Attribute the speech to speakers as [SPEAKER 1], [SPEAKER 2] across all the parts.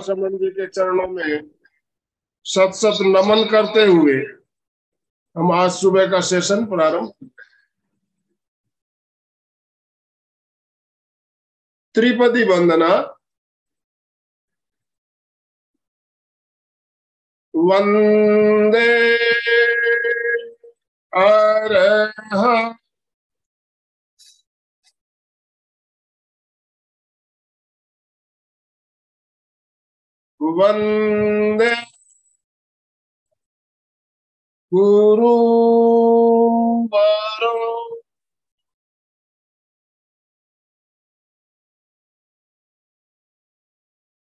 [SPEAKER 1] महासमन जी के चरणों में सत सत नमन करते हुए हम आज सुबह का सेशन प्रारंभ त्रिपदी वंदना, वंदे अरह वंदे गुरु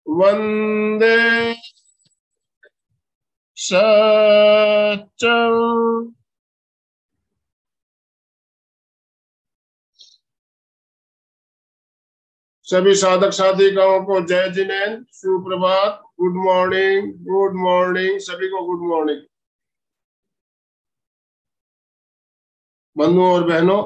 [SPEAKER 1] वंदे सचम सभी साधक साधिकाओं को जय जिनेन। सुप्रभात। गुड मॉर्निंग गुड मॉर्निंग सभी को गुड मॉर्निंग बंधुओं और बहनों,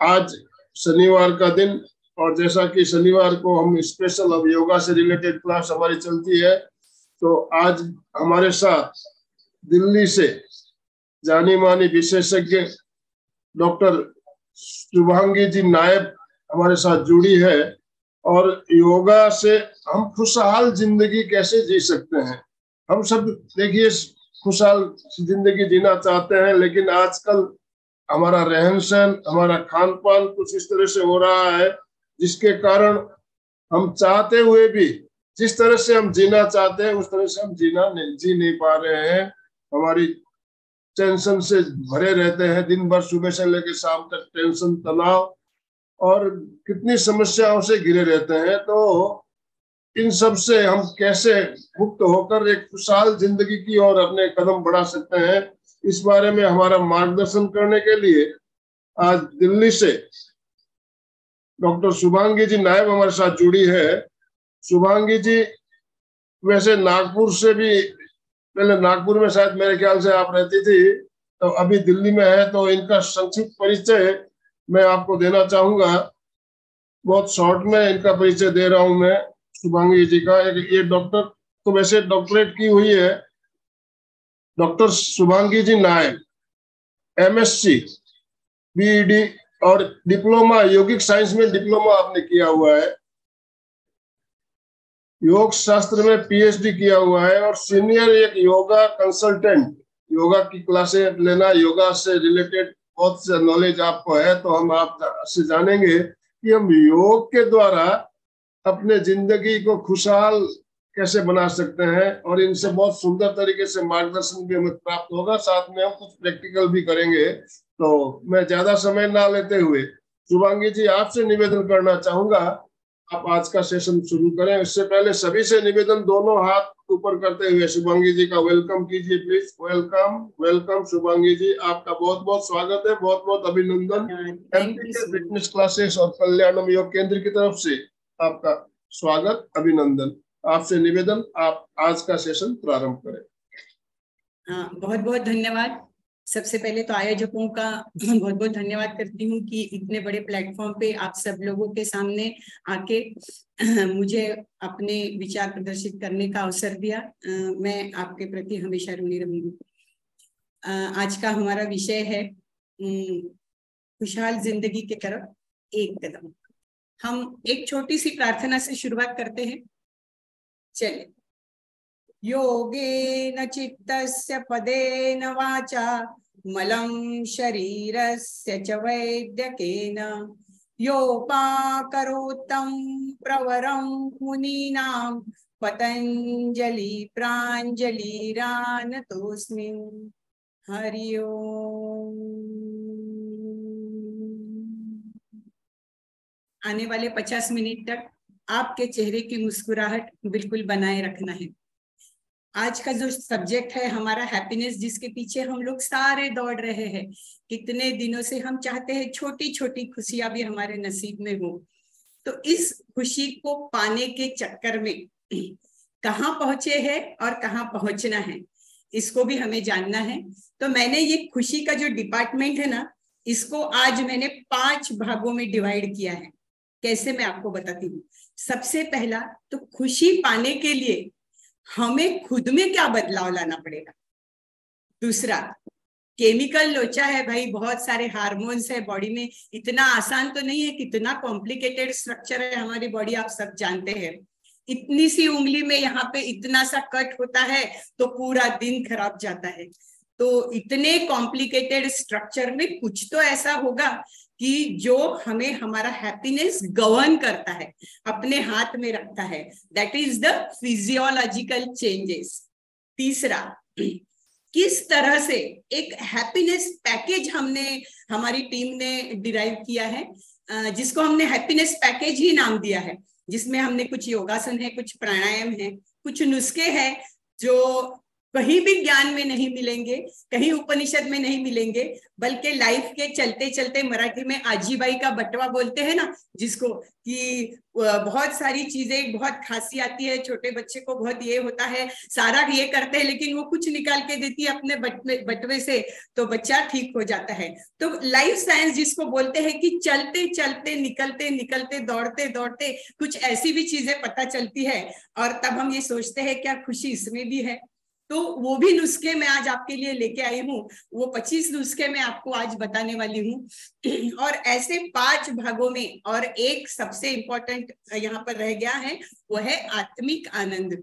[SPEAKER 1] आज शनिवार का दिन और जैसा कि शनिवार को हम स्पेशल अब योगा से रिलेटेड क्लास हमारी चलती है तो आज हमारे साथ दिल्ली से जानी मानी विशेषज्ञ डॉक्टर शुभांगी जी नायब हमारे साथ जुड़ी है और योगा से हम खुशहाल ज़िंदगी कैसे जी सकते हैं? हम सब देखिए, खुशहाल ज़िंदगी जीना चाहते हैं, लेकिन आजकल हमारा रहन सहन हमारा खान पान कुछ इस तरह से हो रहा है, जिसके कारण हम चाहते हुए भी जिस तरह से हम जीना चाहते हैं, उस तरह से हम जीना नहीं, जी नहीं पा रहे हैं। हमारी टेंशन से भरे रहते हैं, दिन भर सुबह से लेकर शाम तक टेंशन, तनाव और कितनी समस्याओं से घिरे रहते हैं तो इन सबसे हम कैसे मुक्त होकर एक खुशहाल ज़िंदगी की ओर अपने कदम बढ़ा सकते हैं, इस बारे में हमारा मार्गदर्शन करने के लिए आज दिल्ली से डॉक्टर शुभांगी जी नायब हमारे साथ जुड़ी है। शुभांगी जी, वैसे नागपुर से भी, पहले नागपुर में शायद मेरे ख्याल से आप रहती थी तो अभी दिल्ली में है तो इनका संक्षिप्त परिचय मैं आपको देना चाहूँगा, बहुत शॉर्ट में इनका परिचय दे रहा हूँ मैं, शुभांगी जी का। एक, ये डॉक्टर तो वैसे डॉक्टरेट की हुई है doctor Shubhangi ji Nayak MSc BEd और डिप्लोमा योगिक साइंस में डिप्लोमा आपने किया हुआ है। योग शास्त्र में पीएचडी किया हुआ है और सीनियर एक योगा कंसल्टेंट योगा की क्लासें लेना योगा से रिलेटेड बहुत से नॉलेज आपको है तो हम आप से जानेंगे कि हम योग के द्वारा अपने ज़िंदगी को खुशहाल कैसे बना सकते हैं और इनसे बहुत सुंदर तरीके से मार्गदर्शन भी हमें प्राप्त होगा। साथ में हम कुछ प्रैक्टिकल भी करेंगे। तो मैं ज़्यादा समय ना लेते हुए शुभांगी जी आपसे निवेदन करना चाहूँगा। आप आज का सेशन शुरू करें। इससे पहले सभी से निवेदन, दोनों हाथ ऊपर करते हुए शुभांगी जी का वेलकम कीजिए please welcome welcome Shubhangi ji. आपका बहुत बहुत स्वागत है बहुत बहुत अभिनंदन फिटनेस क्लासेस और कल्याणम योग केंद्र की तरफ़ से आपका स्वागत अभिनंदन. आपसे निवेदन आप आज का सेशन प्रारंभ करें.
[SPEAKER 2] हाँ बहुत बहुत धन्यवाद. सबसे पहले तो आयोजकों का बहुत बहुत धन्यवाद करती हूँ कि इतने बड़े प्लेटफॉर्म पे आप सब लोगों के सामने आके मुझे अपने विचार प्रदर्शित करने का अवसर दिया। मैं आपके प्रति हमेशा ऋणी रहूँगी आज का हमारा विषय है खुशहाल ज़िंदगी के तरफ़ एक कदम। हम एक छोटी सी प्रार्थना से शुरुआत करते हैं। चलिए। योगेन चित्तस्य पदेन वाचा, मलं शरीरस्य च वैद्यकेन। योपाकरोत्तं प्रवरं मुनीनां, पतञ्जलि प्राञ्जलिरानतोऽस्मि। हरि आने वाले पचास मिनट तक आपके चेहरे की मुस्कुराहट बिल्कुल बनाए रखना है। आज का जो सब्जेक्ट है हमारा हैप्पीनेस जिसके पीछे हम लोग सारे दौड़ रहे हैं, कितने दिनों से हम चाहते हैं छोटी छोटी खुशियाँ भी हमारे नसीब में हो। तो इस खुशी को पाने के चक्कर में कहाँ पहुँचे हैं और कहाँ पहुँचना है, इसको भी हमें जानना है। तो मैंने ये खुशी का जो डिपार्टमेंट है ना, इसको आज मैंने पाँच भागों में डिवाइड किया है। कैसे मैं आपको बताती हूँ? सबसे पहला तो खुशी पाने के लिए हमें खुद में क्या बदलाव लाना पड़ेगा? दूसरा केमिकल लोचा है भाई, बहुत सारे हार्मोन्स है बॉडी में। इतना आसान तो नहीं है, कितना कॉम्प्लिकेटेड स्ट्रक्चर है हमारी बॉडी आप सब जानते हैं। इतनी सी उंगली में यहाँ पे इतना सा कट होता है तो पूरा दिन खराब जाता है। तो इतने कॉम्प्लिकेटेड स्ट्रक्चर में कुछ तो ऐसा होगा कि जो हमें हमारा हैप्पीनेस गवर्न करता है, अपने हाथ में रखता है that is the physiological changes तीसरा, किस तरह से एक हैप्पीनेस पैकेज हमने, हमारी टीम ने डिराइव किया है? जिसको हमने हैप्पीनेस पैकेज ही नाम दिया है, जिसमें हमने कुछ योगासन है, कुछ प्राणायाम है, कुछ नुस्खे हैं, जो कहीं भी ज्ञान में नहीं मिलेंगे, कहीं उपनिषद में नहीं मिलेंगे, बल्कि लाइफ के चलते चलते मराठी में आजीबाई का बटवा बोलते हैं ना, जिसको कि बहुत सारी चीज़ें, बहुत खांसी आती है, छोटे बच्चे को बहुत ये होता है, सारा ये करते हैं, लेकिन वो कुछ निकाल के देती है अपने बटवे बटवे से तो बच्चा ठीक हो जाता है। तो लाइफ साइंस जिसको बोलते हैं कि चलते चलते निकलते निकलते दौड़ते दौड़ते कुछ ऐसी भी चीज़ें पता चलती है, और तब हम ये सोचते हैं, क्या खुशी इसमें भी है। तो वो भी नुस्खे मैं आज आपके लिए लेके आई हूँ। वो पच्चीस नुस्खे मैं आपको आज बताने वाली हूँ। और ऐसे पाँच भागों में और एक सबसे इंपॉर्टेंट यहाँ पर रह गया है, वो है आत्मिक आनंद।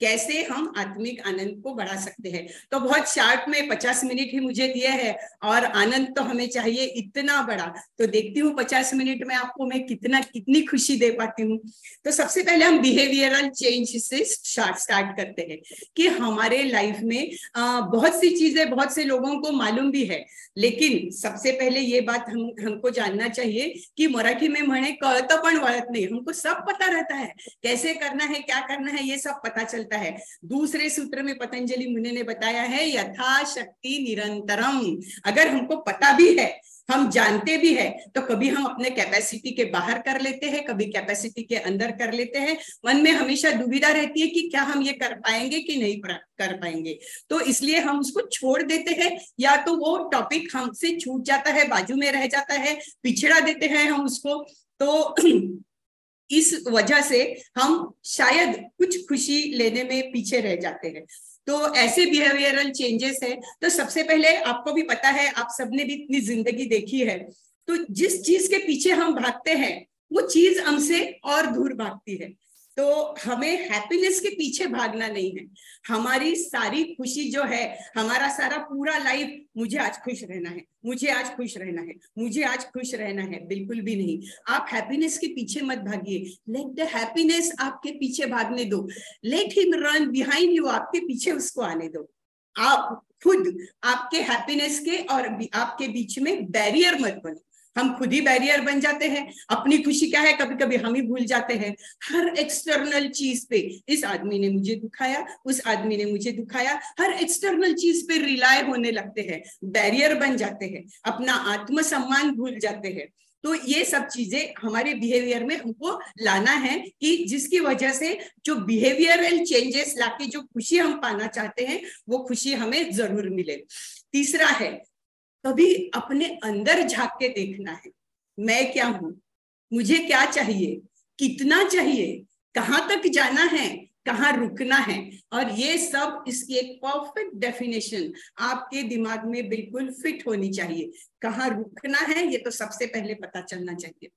[SPEAKER 2] कैसे हम आत्मिक आनंद को बढ़ा सकते हैं? तो बहुत शार्ट में पचास मिनट ही मुझे दिया है और आनंद तो हमें चाहिए इतना बड़ा। तो देखती हूँ पचास मिनट में आपको मैं कितना, कितनी खुशी दे पाती हूँ। तो सबसे पहले हम बिहेवियरल चेंज से स्टार्ट करते हैं कि हमारे लाइफ में बहुत सी चीज़ें, बहुत से लोगों को मालूम भी है। लेकिन सबसे पहले ये बात हम, हमको जानना चाहिए कि मराठी में मणे कळत पण नहीं, हमको सब पता रहता है। कैसे करना है, क्या करना है, ये सब पता चलता है। दूसरे सूत्र में पतंजलि मुनि ने बताया है, यथाशक्ति निरंतरम। अगर हमको पता भी है, हम जानते भी है तो कभी हम अपने कैपेसिटी के बाहर कर लेते हैं, कभी कैपेसिटी के अंदर कर लेते हैं। मन में हमेशा दुविधा रहती है कि क्या हम ये कर पाएँगे कि नहीं कर पाएँगे। तो इसलिए हम उसको छोड़ देते हैं, या तो वो टॉपिक हमसे छूट जाता है, बाजू में रह जाता है, पिछड़ा देते हैं हम उसको। तो इस वजह से हम शायद कुछ खुशी लेने में पीछे रह जाते हैं। तो ऐसे बिहेवियरल चेंजेस है। तो सबसे पहले आपको भी पता है, आप सबने भी इतनी ज़िंदगी देखी है। तो जिस चीज़ के पीछे हम भागते हैं, वो चीज़ हमसे और दूर भागती है। तो हमें हैप्पीनेस के पीछे भागना नहीं है। हमारी सारी खुशी जो है, हमारा सारा पूरा लाइफ मुझे आज खुश रहना है, मुझे आज खुश रहना है, मुझे आज खुश रहना है। बिल्कुल भी नहीं। आप हैप्पीनेस के पीछे मत भागिए। लेट द हैप्पीनेस आपके पीछे भागने दो। Let him run behind you आपके पीछे उसको आने दो। आप खुद आपके हैप्पीनेस के और आपके बीच में बैरियर मत बनो। हम खुद ही बैरियर बन जाते हैं। अपनी खुशी क्या है? कभी कभी हम ही भूल जाते हैं। हर एक्सटर्नल चीज़ पे इस आदमी ने मुझे दुखाया, उस आदमी ने मुझे दुखाया। हर एक्सटर्नल चीज़ पे रिलाय होने लगते हैं। बैरियर बन जाते हैं। अपना आत्मसम्मान भूल जाते हैं। तो ये सब चीज़ें हमारे बिहेवियर में हमको लाना है कि जिसकी वजह से जो बिहेवियरल चेंजेस लाके जो खुशी हम पाना चाहते हैं, वो खुशी हमें ज़रूर मिले। तीसरा है कभी अपने अंदर झाँक के देखना है। मैं क्या हूँ? मुझे क्या चाहिए? कितना चाहिए? कहाँ तक जाना है? कहाँ रुकना है? और ये सब इसकी एक परफेक्ट डेफिनेशन आपके दिमाग में बिल्कुल फिट होनी चाहिए। कहाँ रुकना है, ये तो सबसे पहले पता चलना चाहिए।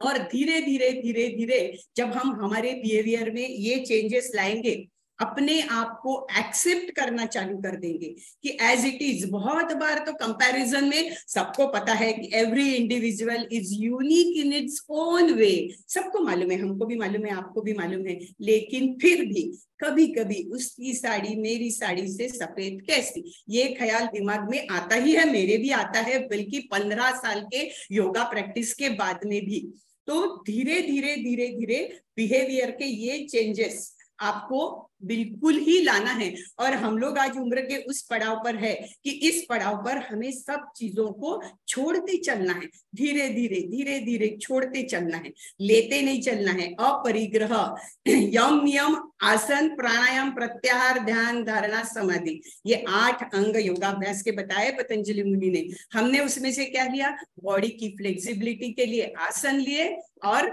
[SPEAKER 2] और धीरे धीरे धीरे धीरे जब हम हमारे बिहेवियर में ये चेंजेस लाएँगे अपने आप को एक्सेप्ट करना चालू कर देंगे कि एज इट इज़ बहुत बार तो कंपैरिजन में सबको पता है कि every individual is unique in its own way सबको मालूम है, हमको भी मालूम है, आपको भी मालूम है, लेकिन फिर भी कभी कभी उसकी साड़ी, मेरी साड़ी से सफ़ेद कैसी? ये ख्याल दिमाग में आता ही है, मेरे भी आता है, बल्कि पंद्रह साल के योगा प्रैक्टिस के बाद में भी। तो धीरे धीरे धीरे धीरे बिहेवियर के ये चेंजेस आपको बिल्कुल ही लाना है। और हम लोग आज उम्र के उस पड़ाव पर है कि इस पड़ाव पर हमें सब चीज़ों को छोड़ते चलना है। धीरे धीरे धीरे धीरे छोड़ते चलना है। लेते नहीं चलना है। अपरिग्रह। यम यम आसन, प्राणायाम, प्रत्याहार, ध्यान, धारणा, समाधि। ये आठ अंग योगाभ्यास के बताए पतंजलि मुनि ने। हमने उसमें से क्या लिया? बॉडी की फ्लेक्सिबिलिटी के लिए आसन लिए और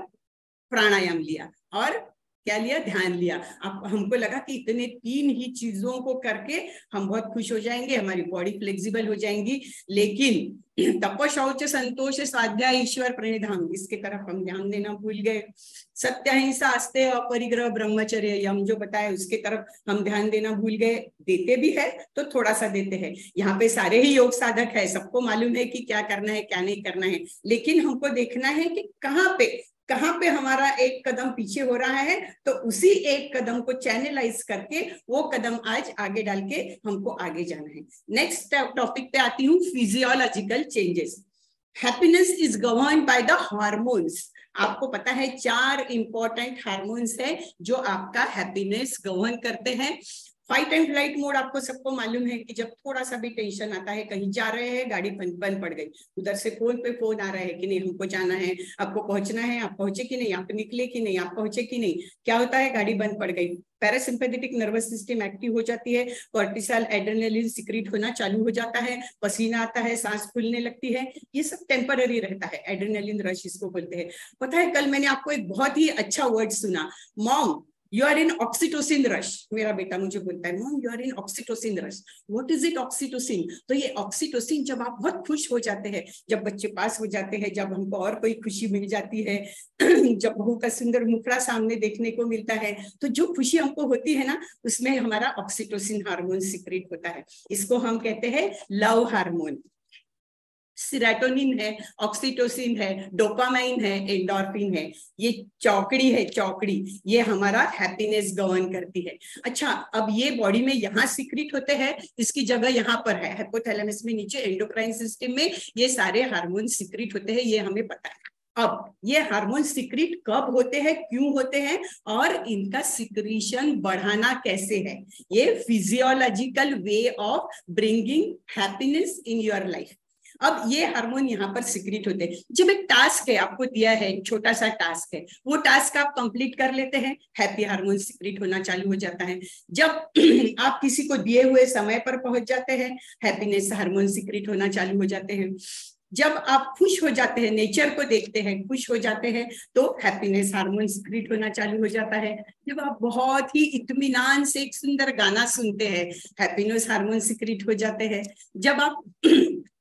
[SPEAKER 2] प्राणायाम लिया। और क्या लिया? ध्यान लिया। अब हमको लगा कि इतने तीन ही चीज़ों को करके हम बहुत खुश हो जाएँगे, हमारी बॉडी फ्लेक्सिबल हो जाएँगी। लेकिन तप शौच, संतोष स्वाध्याय ईश्वर प्रणिधाम इसके तरफ़ हम ध्यान देना भूल गए। सत्य अहिंसा आस्ते, अपरिग्रह, ब्रह्मचर्य, यम जो बताया, उसके तरफ़ हम ध्यान देना भूल गए। देते भी है तो थोड़ा सा देते हैं। यहाँ पे सारे ही योग साधक है, सबको मालूम है कि क्या करना है, क्या नहीं करना है। लेकिन हमको देखना है कि कहाँ पे कहाँ पे हमारा एक कदम पीछे हो रहा है तो उसी एक कदम को चैनलाइज करके वो कदम आज आगे डाल के हमको आगे जाना है। नेक्स्ट टॉपिक पे आती हूँ physiological changes happiness is govern by the hormones आपको पता है, चार इंपॉर्टेंट हार्मोन्स है जो आपका हैप्पीनेस गवर्न करते हैं। फाइट एंड फ़्लाइट मोड आपको सबको मालूम है कि जब थोड़ा सा भी टेंशन आता है, कहीं जा रहे हैं, गाड़ी बंद पड़ गई। उधर से फ़ोन पे फ़ोन आ रहा है कि नहीं, हमको जाना है, आपको पहुँचना है, आप पहुँचे कि नहीं, आप निकले कि नहीं, आप पहुँचे कि नहीं, क्या होता है, गाड़ी बंद पड़ गई। पैरासिम्पेथेटिक नर्वस सिस्टम एक्टिव हो जाती है कॉर्टिसल एड्रेनलिन सिक्रीट होना चालू हो जाता है, पसीना आता है, सांस फूलने लगती है, ये सब टेम्पररी रहता है एड्रेनलिन रश इसको बोलते हैं। पता है, कल मैंने आपको एक बहुत ही अच्छा वर्ड सुना mom you are in oxytocin rush मेरा बेटा मुझे बोलता है mom you are in oxytocin rush what is it oxytocin तो ये ऑक्सीटोसिन जब आप बहुत खुश हो जाते हैं, जब बच्चे पास हो जाते हैं, जब हमको और कोई खुशी मिल जाती है, जब बहू का सुंदर मुखड़ा सामने देखने को मिलता है तो जो खुशी हमको होती है ना, उसमें हमारा ऑक्सीटोसिन हार्मोन सिक्रेट होता है। इसको हम कहते हैं लव हार्मोन। सिराटोनिन है ऑक्सीटोसिन है डोपामाइन है एंडोर्फिन है। ये चौकड़ी है, चौकड़ी। ये हमारा हैप्पीनेस गवर्न करती है। अच्छा अब ये बॉडी में यहाँ सिक्रिट होते हैं, इसकी जगह यहाँ पर है। हाइपोथैलेमस में नीचे एंडोक्राइन सिस्टम में ये सारे हार्मोन सिक्रिट होते हैं, ये हमें पता है। अब ये हार्मोन सिक्रिट कब होते हैं, क्यों होते हैं और इनका सिक्रीशन बढ़ाना कैसे है? ये physiological way of bringing happiness in your life अब ये हार्मोन यहाँ पर सिक्रिट होते हैं। जब एक टास्क है, आपको दिया है, एक छोटा सा टास्क है, वो टास्क आप कंप्लीट कर लेते हैं हैप्पी हार्मोन सिक्रिट होना चालू हो जाता है। जब आप किसी को दिए हुए समय पर पहुँच जाते हैं हैप्पीनेस हार्मोन सिक्रिट होना चालू हो जाते हैं। जब आप खुश हो जाते हैं नेचर को देखते हैं, खुश हो जाते हैं तो हैप्पीनेस हार्मोन सिक्रिट होना चालू हो जाता है। जब आप बहुत ही इतमान से एक सुंदर गाना सुनते हैं हैप्पीनेस हार्मोन सिक्रिट हो जाते हैं। जब आप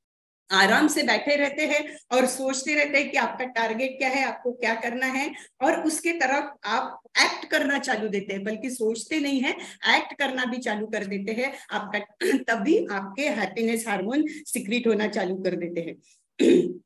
[SPEAKER 2] आराम से बैठे रहते हैं और सोचते रहते हैं कि आपका टारगेट क्या है, आपको क्या करना है और उसके तरफ़ आप एक्ट करना चालू देते हैं, बल्कि सोचते नहीं है एक्ट करना भी चालू कर देते हैं, आपका तभी आपके हैप्पीनेस हार्मोन सिक्रिट होना चालू कर देते हैं।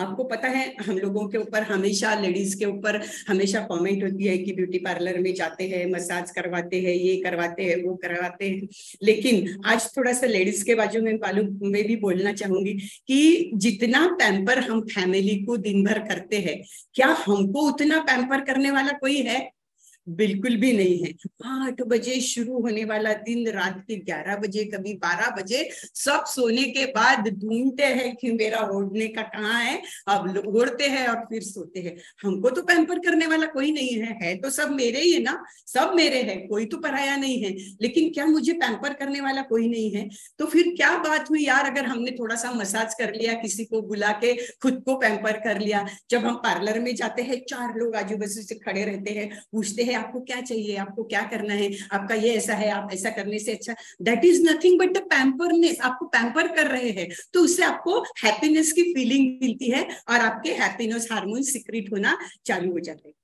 [SPEAKER 2] आपको पता है, हम लोगों के ऊपर, हमेशा लेडीज़ के ऊपर, हमेशा कमेंट होती है कि ब्यूटी पार्लर में जाते हैं मसाज करवाते हैं, ये करवाते हैं, वो करवाते हैं। लेकिन आज थोड़ा सा लेडीज़ के बाजू में, बालू में भी बोलना चाहूँगी कि जितना पैम्पर हम फैमिली को दिन भर करते हैं, क्या हमको उतना पैम्पर करने वाला कोई है? बिल्कुल भी नहीं है। आठ बजे शुरू होने वाला दिन, रात के ग्यारह बजे, कभी बारह बजे, सब सोने के बाद ढूंढते हैं कि मेरा ओढ़ने का कहाँ है। अब ओढ़ते हैं और फिर सोते हैं। हमको तो पैम्पर करने वाला कोई नहीं है। है तो सब मेरे ही है ना? सब मेरे है। कोई तो पराया नहीं है। लेकिन क्या मुझे पैम्पर करने वाला कोई नहीं है? तो फिर क्या बात हुई यार? अगर हमने थोड़ा सा मसाज कर लिया, किसी को बुला के खुद को पैम्पर कर लिया। जब हम पार्लर में जाते हैं, चार लोग आजू बाजू से खड़े रहते हैं, पूछते हैं आपको क्या चाहिए, आपको क्या करना है, आपका ये ऐसा है, आप ऐसा करने से अच्छा। That is nothing but the pamperness आपको पैम्पर कर रहे हैं तो उससे आपको हैप्पीनेस की फीलिंग मिलती है और आपके हैप्पीनेस हार्मोन सिक्रिट होना चालू हो जाते हैं।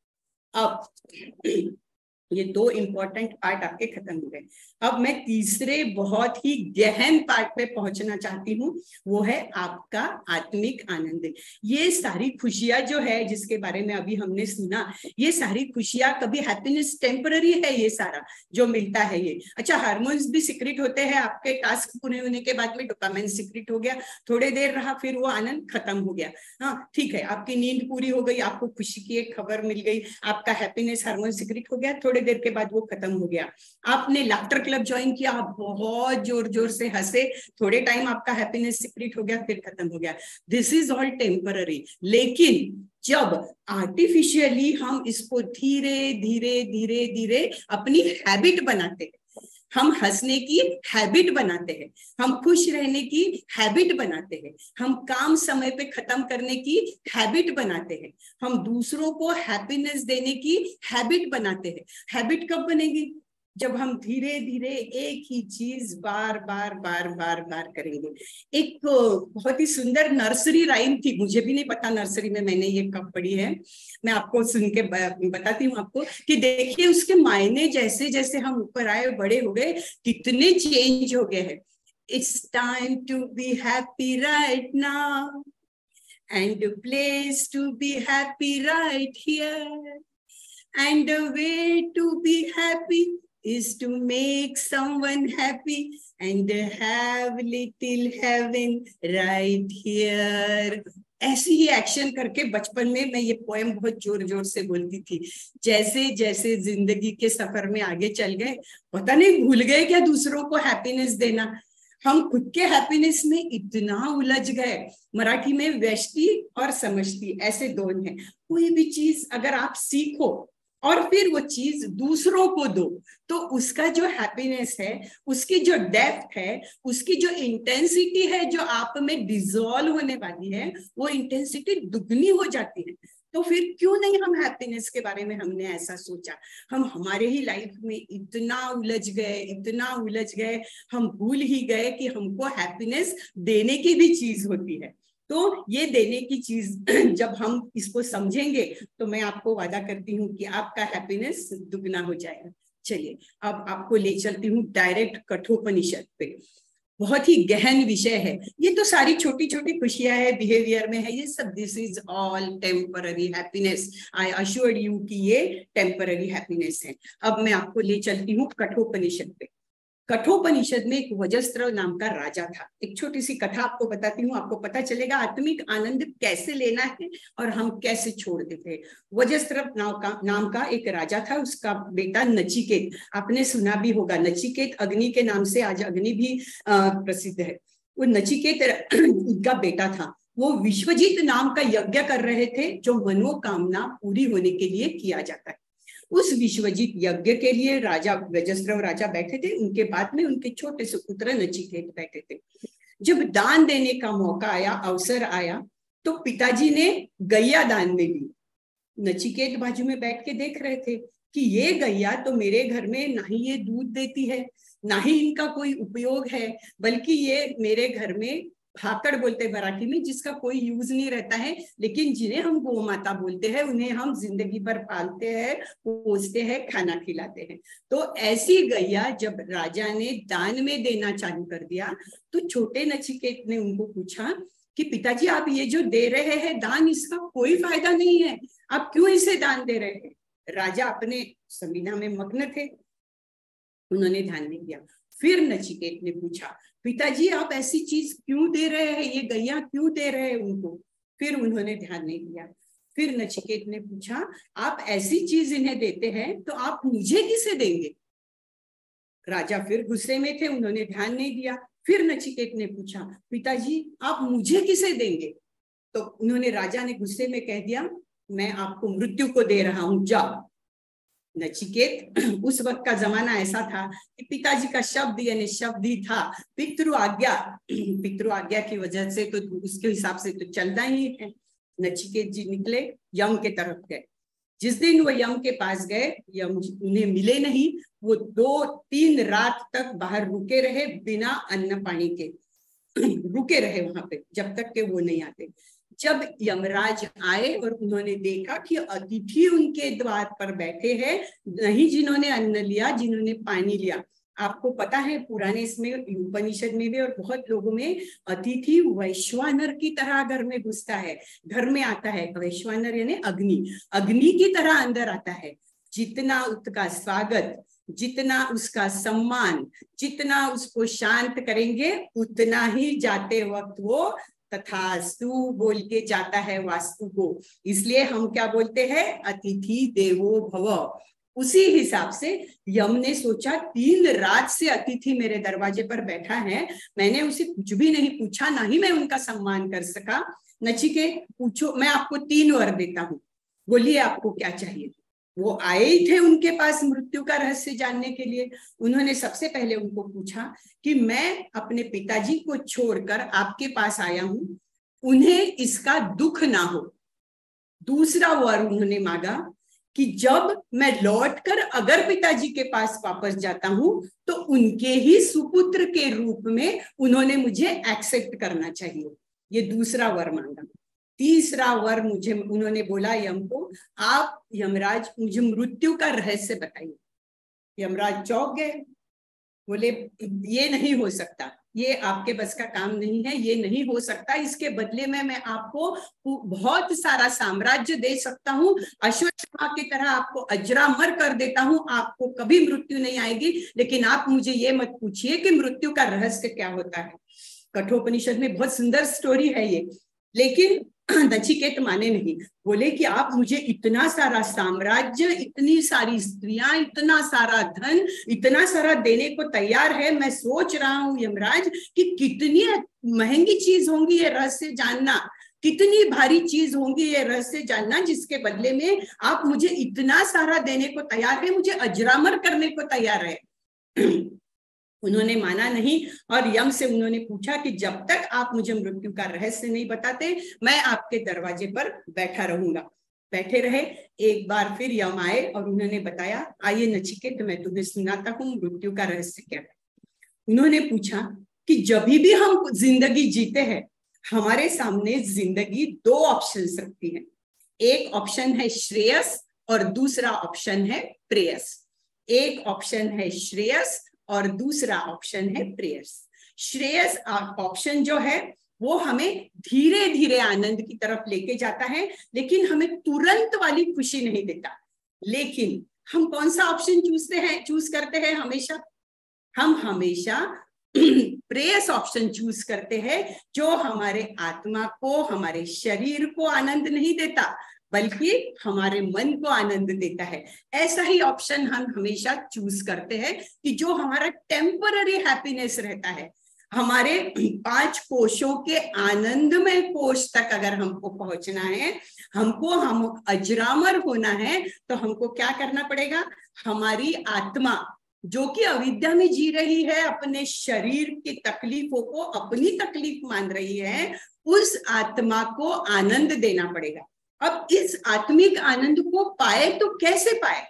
[SPEAKER 2] अब, ये दो इंपॉर्टेंट पार्ट आपके खत्म हो गए। अब मैं तीसरे बहुत ही गहन पार्ट पे पहुँचना चाहती हूँ, वो है आपका आत्मिक आनंद। ये सारी खुशियाँ जो है, जिसके बारे में अभी हमने सुना, ये सारी खुशियाँ कभी हैप्पीनेस टेम्पररी है ये सारा, जो मिलता है ये? अच्छा हार्मोन्स भी सिक्रिट होते हैं, आपके टास्क पूरे होने के बाद में डोपामिन सिक्रिट हो गया, थोड़े देर रहा, फिर वो आनंद खत्म हो गया। हाँ ठीक है, आपकी नींद पूरी हो गई, आपको खुशी की एक खबर मिल गई, आपका हैप्पीनेस हार्मोन सिक्रिट हो गया, थोड़ी देर के बाद वो खत्म हो गया। आपने लाफ्टर क्लब ज्वाइन किया, आप बहुत ज़ोर ज़ोर से हंसे। थोड़े टाइम आपका हैप्पीनेस सिक्रेट हो गया, फिर खत्म हो गया। दिस इज़ ऑल टेम्पररी लेकिन जब आर्टिफिशियली हम इसको धीरे धीरे धीरे धीरे अपनी हैबिट बनाते हैं, हम हंसने की हैबिट बनाते हैं, हम खुश रहने की हैबिट बनाते हैं, हम काम समय पे खत्म करने की हैबिट बनाते हैं, हम दूसरों को हैप्पीनेस देने की हैबिट बनाते हैं। हैबिट कब बनेगी? जब हम धीरे धीरे एक ही चीज़ बार बार बार बार बार करेंगे। एक बहुत ही सुंदर नर्सरी राइम थी, मुझे भी नहीं पता नर्सरी में मैंने ये कब पढ़ी है। मैं आपको सुन के बताती हूँ आपको कि देखिए, उसके मायने जैसे जैसे हम ऊपर आए, बड़े हो गए, कितने चेंज हो गए हैं। It's time to be happy right and a place to be happy right here and a way to be happy is to make someone happy and have little heaven right here. ऐसी ही action करके बचपन में मैं ये poem बहुत ज़ोर ज़ोर से बोलती थी। जैसे जैसे ज़िंदगी के सफ़र में आगे चल गए, पता नहीं भूल गए क्या दूसरों को हैप्पीनेस देना? हम खुद के हैप्पीनेस में इतना उलझ गए। मराठी में व्यष्टि और समझती ऐसे दोनों है। कोई भी चीज़ अगर आप सीखो और फिर वो चीज़ दूसरों को दो। तो उसका जो हैप्पीनेस है, उसकी जो डेप्थ है, उसकी जो इंटेंसिटी है, जो आप में डिजोल्व होने वाली है, वो इंटेंसिटी दुगनी हो जाती है। तो फिर क्यों नहीं हम हैप्पीनेस के बारे में हमने ऐसा सोचा? हम हमारे ही लाइफ में इतना उलझ गए, इतना उलझ गए, हम भूल ही गए कि हमको हैप्पीनेस देने की भी चीज़ होती है। तो ये देने की चीज़ जब हम इसको समझेंगे तो मैं आपको वादा करती हूँ कि आपका हैप्पीनेस दुगना हो जाएगा। चलिए, अब आपको ले चलती हूँ डायरेक्ट कठोपनिषद पे। बहुत ही गहन विषय है। ये तो सारी छोटी छोटी खुशियाँ है बिहेवियर में है, ये सब this is all temporary happiness I assure you कि ये टेम्पररी हैप्पीनेस है। अब मैं आपको ले चलती हूँ कठोपनिषद पे। कठोपनिषद में एक वजस्त्र नाम का राजा था। एक छोटी सी कथा आपको बताती हूँ, आपको पता चलेगा आत्मिक आनंद कैसे लेना है और हम कैसे छोड़ देते हैं। वजस्त्र नाम का नाम का एक राजा था, उसका बेटा नचिकेत। आपने सुना भी होगा, नचिकेत अग्नि के नाम से आज अग्नि भी प्रसिद्ध है। वो नचिकेत उनका बेटा था। वो विश्वजीत नाम का यज्ञ कर रहे थे, जो मनोकामना पूरी होने के लिए किया जाता है। उस विश्वजीत यज्ञ के लिए राजा वजस्रव राजा बैठे थे। उनके बाद में उनके छोटे से पुत्र नचिकेत बैठे थे। जब दान देने का मौका आया, अवसर आया तो पिताजी ने गैया दान में दी। नचिकेत बाजू में बैठ के देख रहे थे कि ये गैया तो मेरे घर में ना ही ये दूध देती है, ना ही इनका कोई उपयोग है, बल्कि ये मेरे घर में भाकड़ बोलते हैं मराठी में, जिसका कोई यूज़ नहीं रहता है, लेकिन जिन्हें हम गौ माता बोलते हैं, उन्हें हम ज़िंदगी भर पालते हैं, पोसते हैं, खाना खिलाते हैं। तो ऐसी गैया जब राजा ने दान में देना चालू कर दिया तो छोटे नचिकेत ने उनको पूछा कि पिताजी, आप ये जो दे रहे हैं दान, इसका कोई फ़ायदा नहीं है। आप क्यों इसे दान दे रहे हैं? राजा अपने संविधा में मग्न थे। उन्होंने ध्यान नहीं दिया। फिर नचिकेत ने पूछा पिताजी, आप ऐसी चीज़ क्यों दे रहे हैं? ये गैया क्यों दे रहे हैं उनको? फिर उन्होंने ध्यान नहीं दिया। फिर नचिकेत ने पूछा, आप ऐसी चीज़ इन्हें देते हैं तो आप मुझे किसे देंगे? राजा फिर गुस्से में थे, उन्होंने ध्यान नहीं दिया। फिर नचिकेत ने पूछा, पिताजी, आप मुझे किसे देंगे? तो उन्होंने राजा ने गुस्से में कह दिया, मैं आपको मृत्यु को दे रहा हूँ, जाओ। नचिकेत उस वक्त का जमाना ऐसा था कि पिताजी का शब्द यानी शब्द ही था। पितृ आज्ञा। पितृ आज्ञा की वजह से तो उसके हिसाब से तो चलना ही है। नचिकेत जी निकले, यम के तरफ़ गए। जिस दिन वो यम के पास गए, यम उन्हें मिले नहीं, वो दो तीन रात तक बाहर रुके रहे बिना अन्न पानी के। रुके रहे वहाँ पे, जब तक के वो नहीं आते। जब यमराज आए और उन्होंने देखा कि अतिथि उनके द्वार पर बैठे हैं, नहीं जिन्होंने अन्न लिया, जिन्होंने पानी लिया। आपको पता है, पुराने इसमें उपनिषद में भी और बहुत लोगों में अतिथि वैश्वानर की तरह घर में घुसता है। घर में आता है, वैश्वानर यानी अग्नि। अग्नि की तरह अंदर आता है। जितना उसका स्वागत, जितना उसका सम्मान, जितना उसको शांत करेंगे, उतना ही जाते वक्त वो तथास्तु बोल के जाता है वास्तु को। इसलिए हम क्या बोलते हैं? अतिथि देवो भव। उसी हिसाब से यम ने सोचा, तीन रात से अतिथि मेरे दरवाजे पर बैठा है। मैंने उसे कुछ भी नहीं पूछा, ना ही मैं उनका सम्मान कर सका। नचिके पूछो, मैं आपको तीन वर देता हूँ। बोलिए, आपको क्या चाहिए? वो आए ही थे उनके पास मृत्यु का रहस्य जानने के लिए। उन्होंने सबसे पहले उनको पूछा कि मैं अपने पिताजी को छोड़कर आपके पास आया हूँ, उन्हें इसका दुख ना हो। दूसरा वर उन्होंने मांगा कि जब मैं लौटकर अगर पिताजी के पास वापस जाता हूँ तो उनके ही सुपुत्र के रूप में उन्होंने मुझे एक्सेप्ट करना चाहिए। ये दूसरा वर मांगा। तीसरा वर मुझे, उन्होंने बोला यम को आप यमराज, मुझे मृत्यु का रहस्य बताइए। यमराज चौक गए। बोले, ये नहीं हो सकता। ये आपके बस का काम नहीं है, ये नहीं हो सकता। इसके बदले में मैं आपको बहुत सारा साम्राज्य दे सकता हूँ। अश्वत्थामा की तरह आपको अजरामर कर देता हूँ। आपको कभी मृत्यु नहीं आएगी। लेकिन आप मुझे ये मत पूछिए कि मृत्यु का रहस्य क्या होता है। कठोपनिषद में बहुत सुंदर स्टोरी है ये। लेकिन नचिकेत माने नहीं। बोले कि आप मुझे इतना सारा साम्राज्य, इतनी सारी स्त्रियाँ, इतना सारा धन, इतना सारा देने को तैयार है, मैं सोच रहा हूँ यमराज कि कितनी महँगी चीज़ होंगी ये रहस्य जानना। कितनी भारी चीज़ होंगी ये रहस्य जानना जिसके बदले में आप मुझे इतना सारा देने को तैयार है, मुझे अजरामर करने को तैयार है। उन्होंने माना नहीं और यम से उन्होंने पूछा कि जब तक आप मुझे मृत्यु का रहस्य नहीं बताते, मैं आपके दरवाजे पर बैठा रहूँगा। बैठे रहे, एक बार फिर यम आए और उन्होंने बताया, आइए नचिकेत, मैं तुम्हें सुनाता हूँ मृत्यु का रहस्य क्या है। उन्होंने पूछा कि जब भी हम ज़िंदगी जीते हैं, हमारे सामने ज़िंदगी दो ऑप्शन रखती है। एक ऑप्शन है श्रेयस और दूसरा ऑप्शन है प्रेयस। एक ऑप्शन है श्रेयस और दूसरा ऑप्शन है प्रेयर्स श्रेयस ऑप्शन जो है, वो हमें धीरे धीरे आनंद की तरफ़ लेके जाता है, लेकिन हमें तुरंत वाली खुशी नहीं देता। लेकिन हम कौन सा ऑप्शन चूजते हैं चूज़ करते हैं हमेशा? हम हमेशा प्रेयस ऑप्शन चूज़ करते हैं, जो हमारे आत्मा को, हमारे शरीर को आनंद नहीं देता। बल्कि हमारे मन को आनंद देता है। ऐसा ही ऑप्शन हम हमेशा चूज़ करते हैं कि जो हमारा टेम्पररी हैप्पीनेस रहता है, हमारे पाँच कोशों के आनंदमय कोश तक अगर हमको पहुँचना है, हमको हम अजरामर होना है तो हमको क्या करना पड़ेगा? हमारी आत्मा, जो कि अविद्या में जी रही है, अपने शरीर की तकलीफों को अपनी तकलीफ़ मान रही है, उस आत्मा को आनंद देना पड़ेगा। अब इस आत्मिक आनंद को पाए तो कैसे पाए?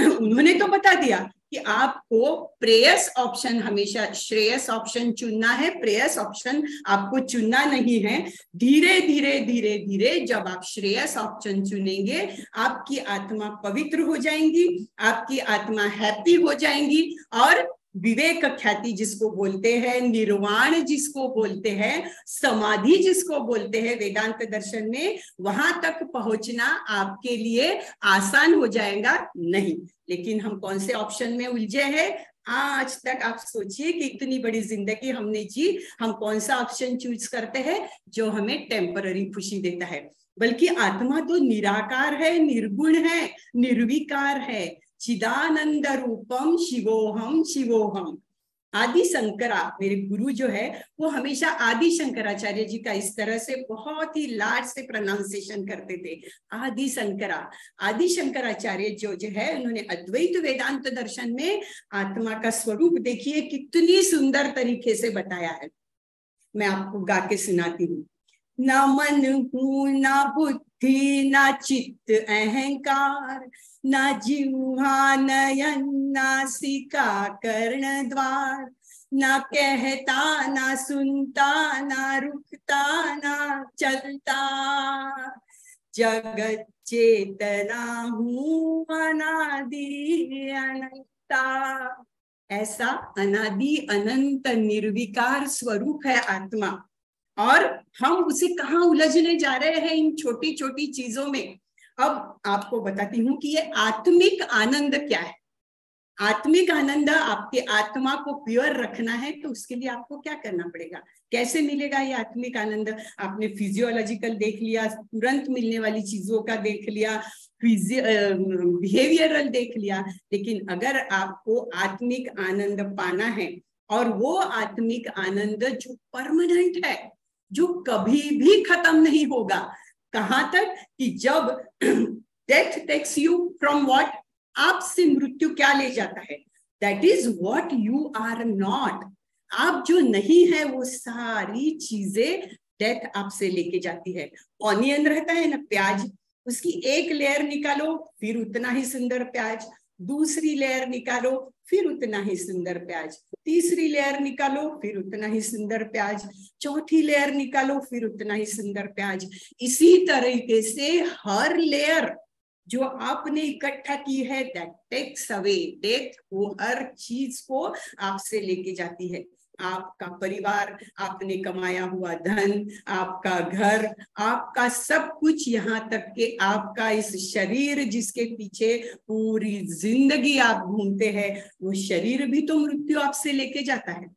[SPEAKER 2] उन्होंने तो बता दिया कि आपको प्रेयस ऑप्शन हमेशा, श्रेयस ऑप्शन चुनना है, प्रेयस ऑप्शन आपको चुनना नहीं है। धीरे धीरे धीरे धीरे जब आप श्रेयस ऑप्शन चुनेंगे, आपकी आत्मा पवित्र हो जाएँगी, आपकी आत्मा हैप्पी हो जाएँगी और विवेक ख्याति जिसको बोलते हैं, निर्वाण जिसको बोलते हैं, समाधि जिसको बोलते हैं वेदांत दर्शन में, वहाँ तक पहुँचना आपके लिए आसान हो जाएगा नहीं। लेकिन हम कौन से ऑप्शन में उलझे हैं? आज तक आप सोचिए कि इतनी बड़ी ज़िंदगी हमने जी, हम कौन सा ऑप्शन चूज़ करते हैं जो हमें टेम्पररी खुशी देता है। बल्कि आत्मा तो निराकार है, निर्गुण है, निर्विकार है। चिदानंद रूपम शिवोहम शिवोहम। आदि शंकरा मेरे गुरु जो है, वो हमेशा आदि शंकराचार्य जी का इस तरह से बहुत ही लाड से प्रोनाउंसिएशन करते थे। आदि शंकरा आदि शंकराचार्य जो जो है, उन्होंने अद्वैत वेदांत दर्शन में आत्मा का स्वरूप देखिए, कितनी सुंदर तरीके से बताया है। मैं आपको गा के सुनाती हूँ। न मन हूँ न बुद्धि न चित्त अहंकार, न जिह्वा नयन नासिका कर्ण द्वार, ना कहता, ना सुनता, ना रुकता, ना चलता। जगत चेतना हूँ अनादि अनंता। ऐसा अनादि अनंत निर्विकार स्वरूप है आत्मा। और हम उसे कहाँ उलझने जा रहे हैं इन छोटी छोटी चीज़ों में? अब आपको बताती हूँ कि ये आत्मिक आनंद क्या है? आत्मिक आनंद आपके आत्मा को प्योर रखना है तो उसके लिए आपको क्या करना पड़ेगा? कैसे मिलेगा ये आत्मिक आनंद? आपने फिजियोलॉजिकल देख लिया, तुरंत मिलने वाली चीज़ों का देख लिया बिहेवियरल देख लिया, लेकिन अगर आपको आत्मिक आनंद पाना है, और वो आत्मिक आनंद जो परमानेंट है जो कभी भी खत्म नहीं होगा। कहाँ तक? कि जब death takes you from what आपसे मृत्यु क्या ले जाता है? That is what you are not आप जो नहीं है, वो सारी चीज़ें डेथ आपसे लेके जाती है। ऑनियन रहता है ना प्याज? उसकी एक लेयर निकालो, फिर उतना ही सुंदर प्याज। दूसरी लेयर निकालो, फिर उतना ही सुंदर प्याज। तीसरी लेयर निकालो, फिर उतना ही सुंदर प्याज। चौथी लेयर निकालो, फिर उतना ही सुंदर प्याज। इसी तरीके से हर लेयर जो आपने इकट्ठा की है दैट टेक्स अवे डेथ वो हर चीज़ को आपसे लेके जाती है। आपका परिवार, आपने कमाया हुआ धन, आपका घर, आपका सब कुछ यहाँ तक के आपका इस शरीर जिसके पीछे पूरी ज़िंदगी आप घूमते हैं, वो शरीर भी तो मृत्यु आपसे लेके जाता है।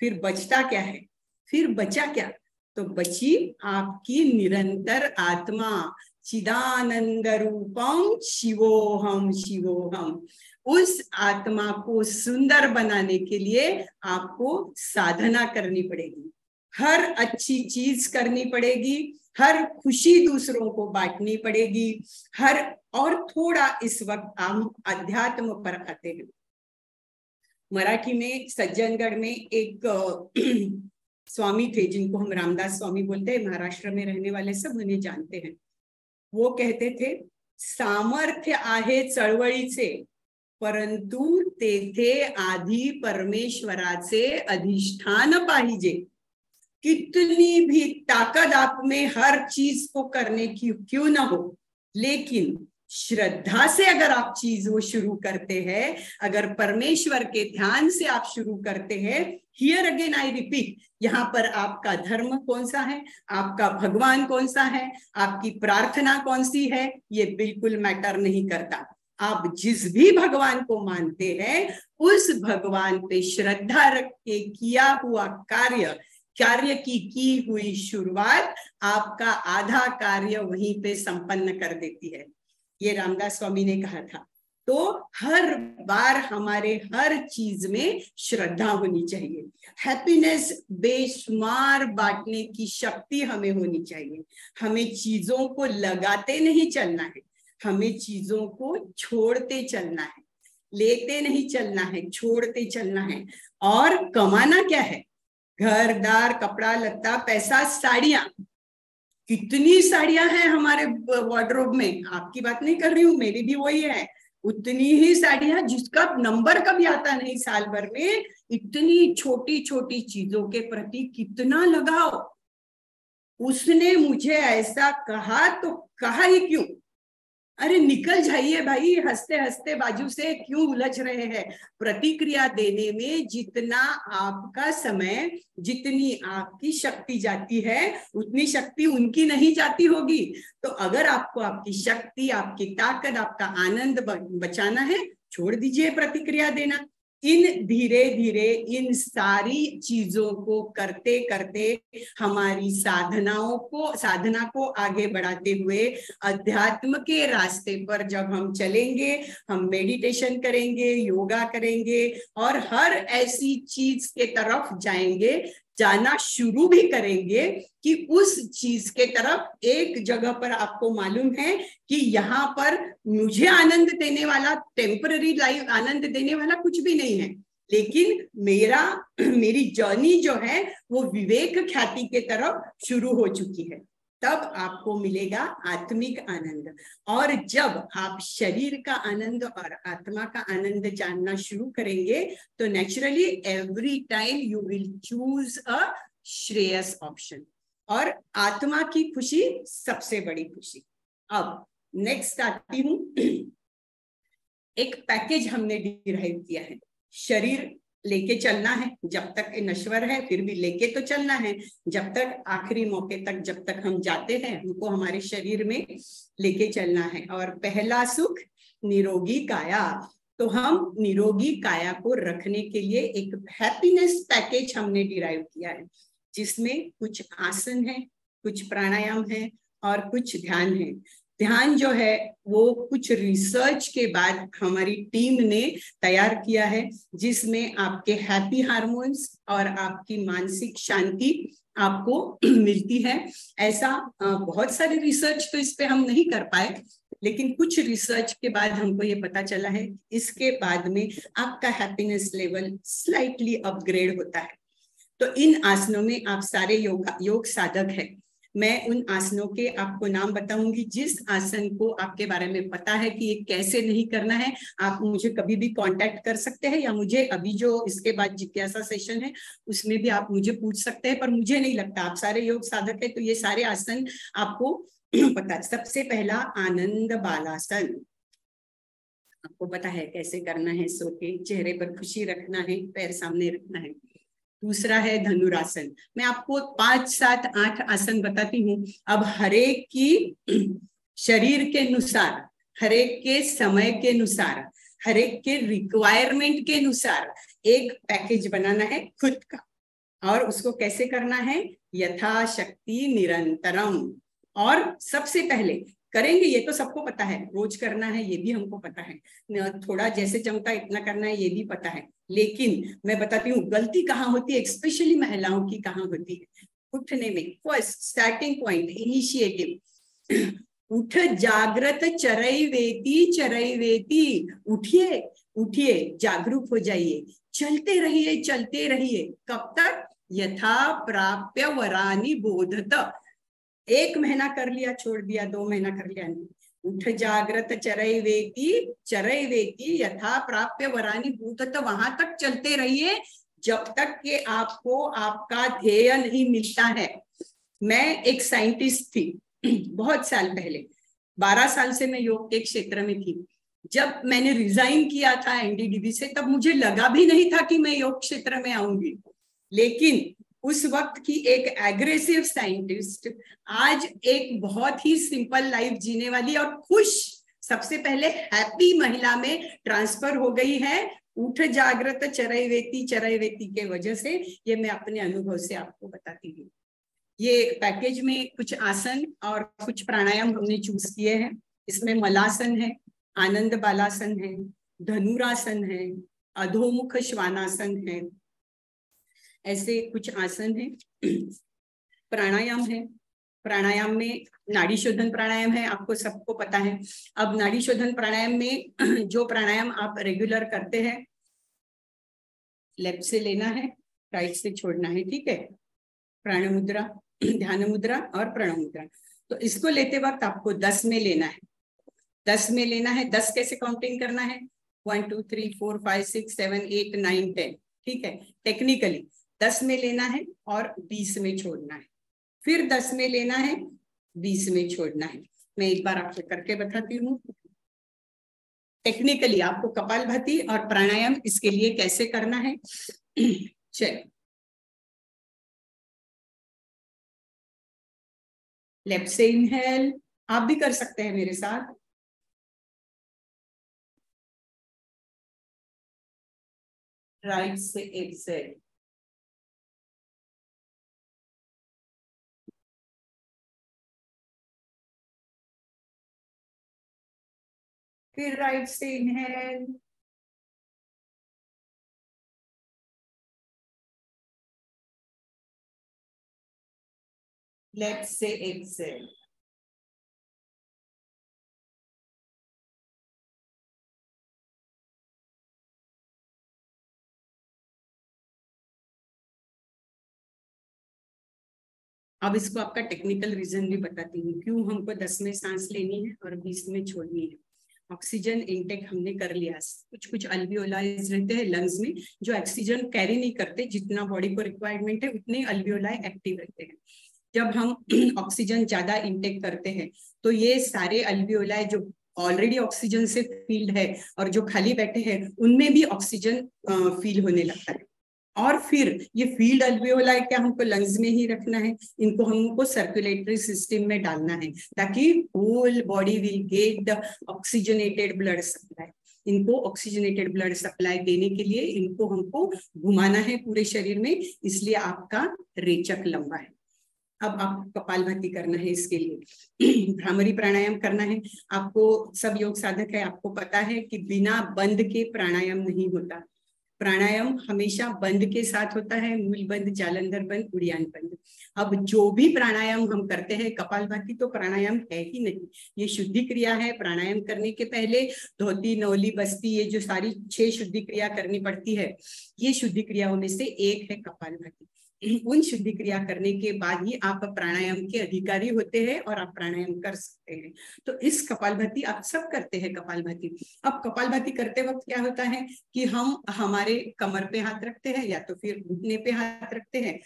[SPEAKER 2] फिर बचता क्या है? फिर बचा क्या? तो बची आपकी निरंतर आत्मा। चिदानंद रूपम शिवोहम शिवोहम। उस आत्मा को सुंदर बनाने के लिए आपको साधना करनी पड़ेगी। हर अच्छी चीज़ करनी पड़ेगी, हर खुशी दूसरों को बांटनी पड़ेगी, हर और थोड़ा इस वक्त हम अध्यात्म पर आते हैं। मराठी में, सज्जनगढ़ में एक स्वामी थे जिनको हम रामदास स्वामी बोलते हैं, महाराष्ट्र में रहने वाले सब उन्हें जानते हैं। वो कहते थे, सामर्थ्य आहे चळवळीचे परंतु तेथे आधी परमेश्वराचे अधिष्ठान पाहिजे. कितनी भी ताकत आप में हर चीज़ को करने की क्यों ना हो, लेकिन श्रद्धा से अगर आप चीज़ वो शुरू करते हैं, अगर परमेश्वर के ध्यान से आप शुरू करते हैं हियर अगेन आई रिपीट यहाँ पर आपका धर्म कौन सा है, आपका भगवान कौन सा है, आपकी प्रार्थना कौन सी है, ये बिल्कुल मैटर नहीं करता। आप जिस भी भगवान को मानते हैं, उस भगवान पे श्रद्धा रख के किया हुआ कार्य कार्य की की हुई शुरुआत आपका आधा कार्य वहीं पे संपन्न कर देती है। ये रामदास स्वामी ने कहा था। तो हर बार हमारे हर चीज़ में श्रद्धा होनी चाहिए। हैप्पीनेस बेशुमार बांटने की शक्ति हमें होनी चाहिए। हमें चीज़ों को लगाते नहीं चलना है। हमें चीज़ों को छोड़ते चलना है, लेते नहीं चलना है, छोड़ते चलना है। और कमाना क्या है? घरदार, कपड़ा, लत्ता, पैसा, साड़ियाँ। कितनी साड़ियाँ हैं हमारे वार्ड्रोब में? आपकी बात नहीं कर रही हूँ, मेरी भी वही है। उतनी ही साड़ियाँ जिसका नंबर कभी आता नहीं साल भर में, इतनी छोटी छोटी चीज़ों के प्रति कितना लगाओ उसने मुझे ऐसा कहा तो कहा ही क्यों? अरे निकल जाइए भाई हँसते हँसते बाजू से क्यों उलझ रहे हैं? प्रतिक्रिया देने में जितना आपका समय, जितनी आपकी शक्ति जाती है, उतनी शक्ति उनकी नहीं जाती होगी। तो अगर आपको आपकी शक्ति, आपकी ताकत, आपका आनंद बचाना है, छोड़ दीजिए प्रतिक्रिया देना। इन धीरे धीरे इन सारी चीज़ों को करते करते हमारी साधनाओं को, साधना को आगे बढ़ाते हुए अध्यात्म के रास्ते पर जब हम चलेंगे, हम मेडिटेशन करेंगे योगा करेंगे और हर ऐसी चीज़ के तरफ़ जाएँगे जाना शुरू भी करेंगे कि उस चीज़ के तरफ़ एक जगह पर आपको मालूम है कि यहाँ पर मुझे आनंद देने वाला टेम्पररी लाइफ आनंद देने वाला कुछ भी नहीं है। लेकिन मेरा, मेरी जर्नी जो है, वो विवेक ख्याति के तरफ़ शुरू हो चुकी है। तब आपको मिलेगा आत्मिक आनंद। और जब आप शरीर का आनंद और आत्मा का आनंद जानना शुरू करेंगे तो naturally every time you will choose a Shreyas option और आत्मा की खुशी सबसे बड़ी खुशी। अब नेक्स्ट आती हूँ। एक पैकेज हमने डिराइव किया है। शरीर लेके चलना है, जब तक नश्वर है, फिर भी लेके तो चलना है। जब तक आखिरी मौके तक, जब तक हम जाते हैं हमको हमारे शरीर में लेके चलना है। और पहला सुख, निरोगी काया। तो हम निरोगी काया को रखने के लिए एक हैप्पीनेस पैकेज हमने डिराइव किया है, जिसमें कुछ आसन है, कुछ प्राणायाम है और कुछ ध्यान है। ध्यान जो है, वो कुछ रिसर्च के बाद हमारी टीम ने तैयार किया है, जिसमें आपके हैप्पी हार्मोन्स और आपकी मानसिक शांति आपको मिलती है। ऐसा बहुत सारे रिसर्च तो इस पे हम नहीं कर पाए, लेकिन कुछ रिसर्च के बाद हमको ये पता चला है, इसके बाद में आपका हैप्पीनेस लेवल स्लाइटली अपग्रेड होता है। तो इन आसनों में आप सारे योग योग साधक है। मैं उन आसनों के आपको नाम बताऊँगी, जिस आसन को आपके बारे में पता है कि ये कैसे नहीं करना है, आप मुझे कभी भी कांटेक्ट कर सकते हैं या मुझे अभी जो इसके बाद जिज्ञासा सेशन है, उसमें भी आप मुझे पूछ सकते हैं, पर मुझे नहीं लगता। आप सारे योग साधक है तो ये सारे आसन आपको पता है। सबसे पहला आनंद बालासन। आपको पता है कैसे करना है, सो के चेहरे पर खुशी रखना है, पैर सामने रखना है। दूसरा है धनुरासन। मैं आपको पाँच, सात, आठ आसन बताती हूँ। अब हरेक की शरीर के अनुसार हरेक के समय के अनुसार हरेक के रिक्वायरमेंट के अनुसार एक पैकेज बनाना है खुद का। और उसको कैसे करना है? यथाशक्ति निरंतरम। और सबसे पहले करेंगे, ये तो सबको पता है, रोज करना है, ये भी हमको पता है। थोड़ा जैसे चमका इतना करना है, ये भी पता है। लेकिन मैं बताती हूँ, गलती कहाँ होती है स्पेशली महिलाओं की कहाँ होती है? उठने में फ़र्स्ट स्टार्टिंग पॉइंट इनिशिएटिव उठ, जागृत चरई वेती चरई वेती उठिए उठिए, जागरूक हो जाइए। चलते रहिए चलते रहिए। कब तक? यथा प्राप्य वरानी बोधत। एक महीना कर लिया, छोड़ दिया, दो महीना कर लिया नहीं। उठ जागृत चरई वेती चरई वेती, यथा प्राप्य वरानी भूत तो वहाँ तक चलते रहिए, जब तक कि आपको आपका ध्येय नहीं मिलता है। मैं एक साइंटिस्ट थी, बहुत साल पहले, बारह साल से मैं योग के क्षेत्र में थी। जब मैंने रिजाइन किया था एनडीडीबी से, तब मुझे लगा भी नहीं था कि मैं योग क्षेत्र में आऊँगी। लेकिन उस वक्त की एक एग्रेसिव साइंटिस्ट आज एक बहुत ही सिंपल लाइफ जीने वाली और खुश, सबसे पहले हैप्पी महिला में ट्रांसफ़र हो गई है। उठ जागृत चरय वेती चरय वेती के वजह से, ये मैं अपने अनुभव से आपको बताती हूँ। ये पैकेज में कुछ आसन और कुछ प्राणायाम हमने चूज़ किए हैं। इसमें मलासन है, आनंद बालासन है, धनुरासन है, अधोमुख श्वानासन है ऐसे कुछ आसन है। प्राणायाम है। प्राणायाम में नाड़ी शोधन प्राणायाम है, आपको सबको पता है। अब नाड़ी शोधन प्राणायाम में जो प्राणायाम आप रेगुलर करते हैं लेफ़्ट से लेना है राइट से छोड़ना है, ठीक है? प्राण मुद्रा ध्यान मुद्रा और प्रणव मुद्रा तो इसको लेते वक्त आपको दस में लेना है। दस में लेना है। दस कैसे काउंटिंग करना है? One two three four five six seven eight nine ten ठीक है? टेक्निकली दस में लेना है और बीस में छोड़ना है। फिर दस में लेना है, बीस में छोड़ना है। मैं एक बार आपको करके बताती हूँ। टेक्निकली आपको कपाल भाती और प्राणायाम इसके लिए कैसे करना है? चलो लेफ़्ट से इनहेल आप भी कर सकते हैं मेरे साथ। राइट से एक्सेल फिर राइट से इनहेल लेफ़्ट से एक्सेल अब इसको आपका टेक्निकल रीजन भी बताती हूँ। क्यों हमको दस में सांस लेनी है और बीस में छोड़नी है? ऑक्सीजन इनटेक हमने कर लिया। कुछ कुछ अल्वियोलाइज रहते हैं लंग्स में, जो ऑक्सीजन कैरी नहीं करते, जितना बॉडी को रिक्वायरमेंट है, उतने अल्वियोलाई एक्टिव रहते हैं। जब हम ऑक्सीजन ज़्यादा इनटेक करते हैं तो ये सारे अल्वियोलाई जो ऑलरेडी ऑक्सीजन से फ़ील्ड है, और जो खाली बैठे हैं, उनमें भी ऑक्सीजन फील होने लगता है। और फिर ये फ़ील्ड अल्वियोलाई क्या हमको लंग्स में ही रखना है? इनको हमको सर्कुलेटरी सिस्टम में डालना है, ताकि whole body will get the oxygenated blood supply इनको ऑक्सीजनेटेड ब्लड सप्लाई देने के लिए इनको हमको घुमाना है पूरे शरीर में, इसलिए आपका रेचक लंबा है। अब आपको कपाल भाती करना है इसके लिए। भ्रामरी प्राणायाम करना है। आपको सब योग साधक है, आपको पता है कि बिना बंद के प्राणायाम नहीं होता। प्राणायाम हमेशा बंद के साथ होता है, मूल बंद, जालंधर बंद, उड़ियान बंद। अब जो भी प्राणायाम हम करते हैं, कपाल भाती तो प्राणायाम है ही नहीं। ये शुद्धि क्रिया है, प्राणायाम करने के पहले धोती, नौली, बस्ती, ये जो सारी छह शुद्धि क्रिया करनी पड़ती है, ये शुद्धि क्रियाओं में से एक है कपाल भाती। उन शुद्धि क्रिया करने के बाद ही आप प्राणायाम के अधिकारी होते हैं और आप प्राणायाम कर सकते हैं। तो इस कपाल कपालभाति आप सब करते हैं कपाल कपालभाति। अब कपाल कपालभाति करते वक्त क्या होता है कि हम हमारे कमर पे हाथ रखते हैं या तो फिर घुटने पे हाथ रखते हैं।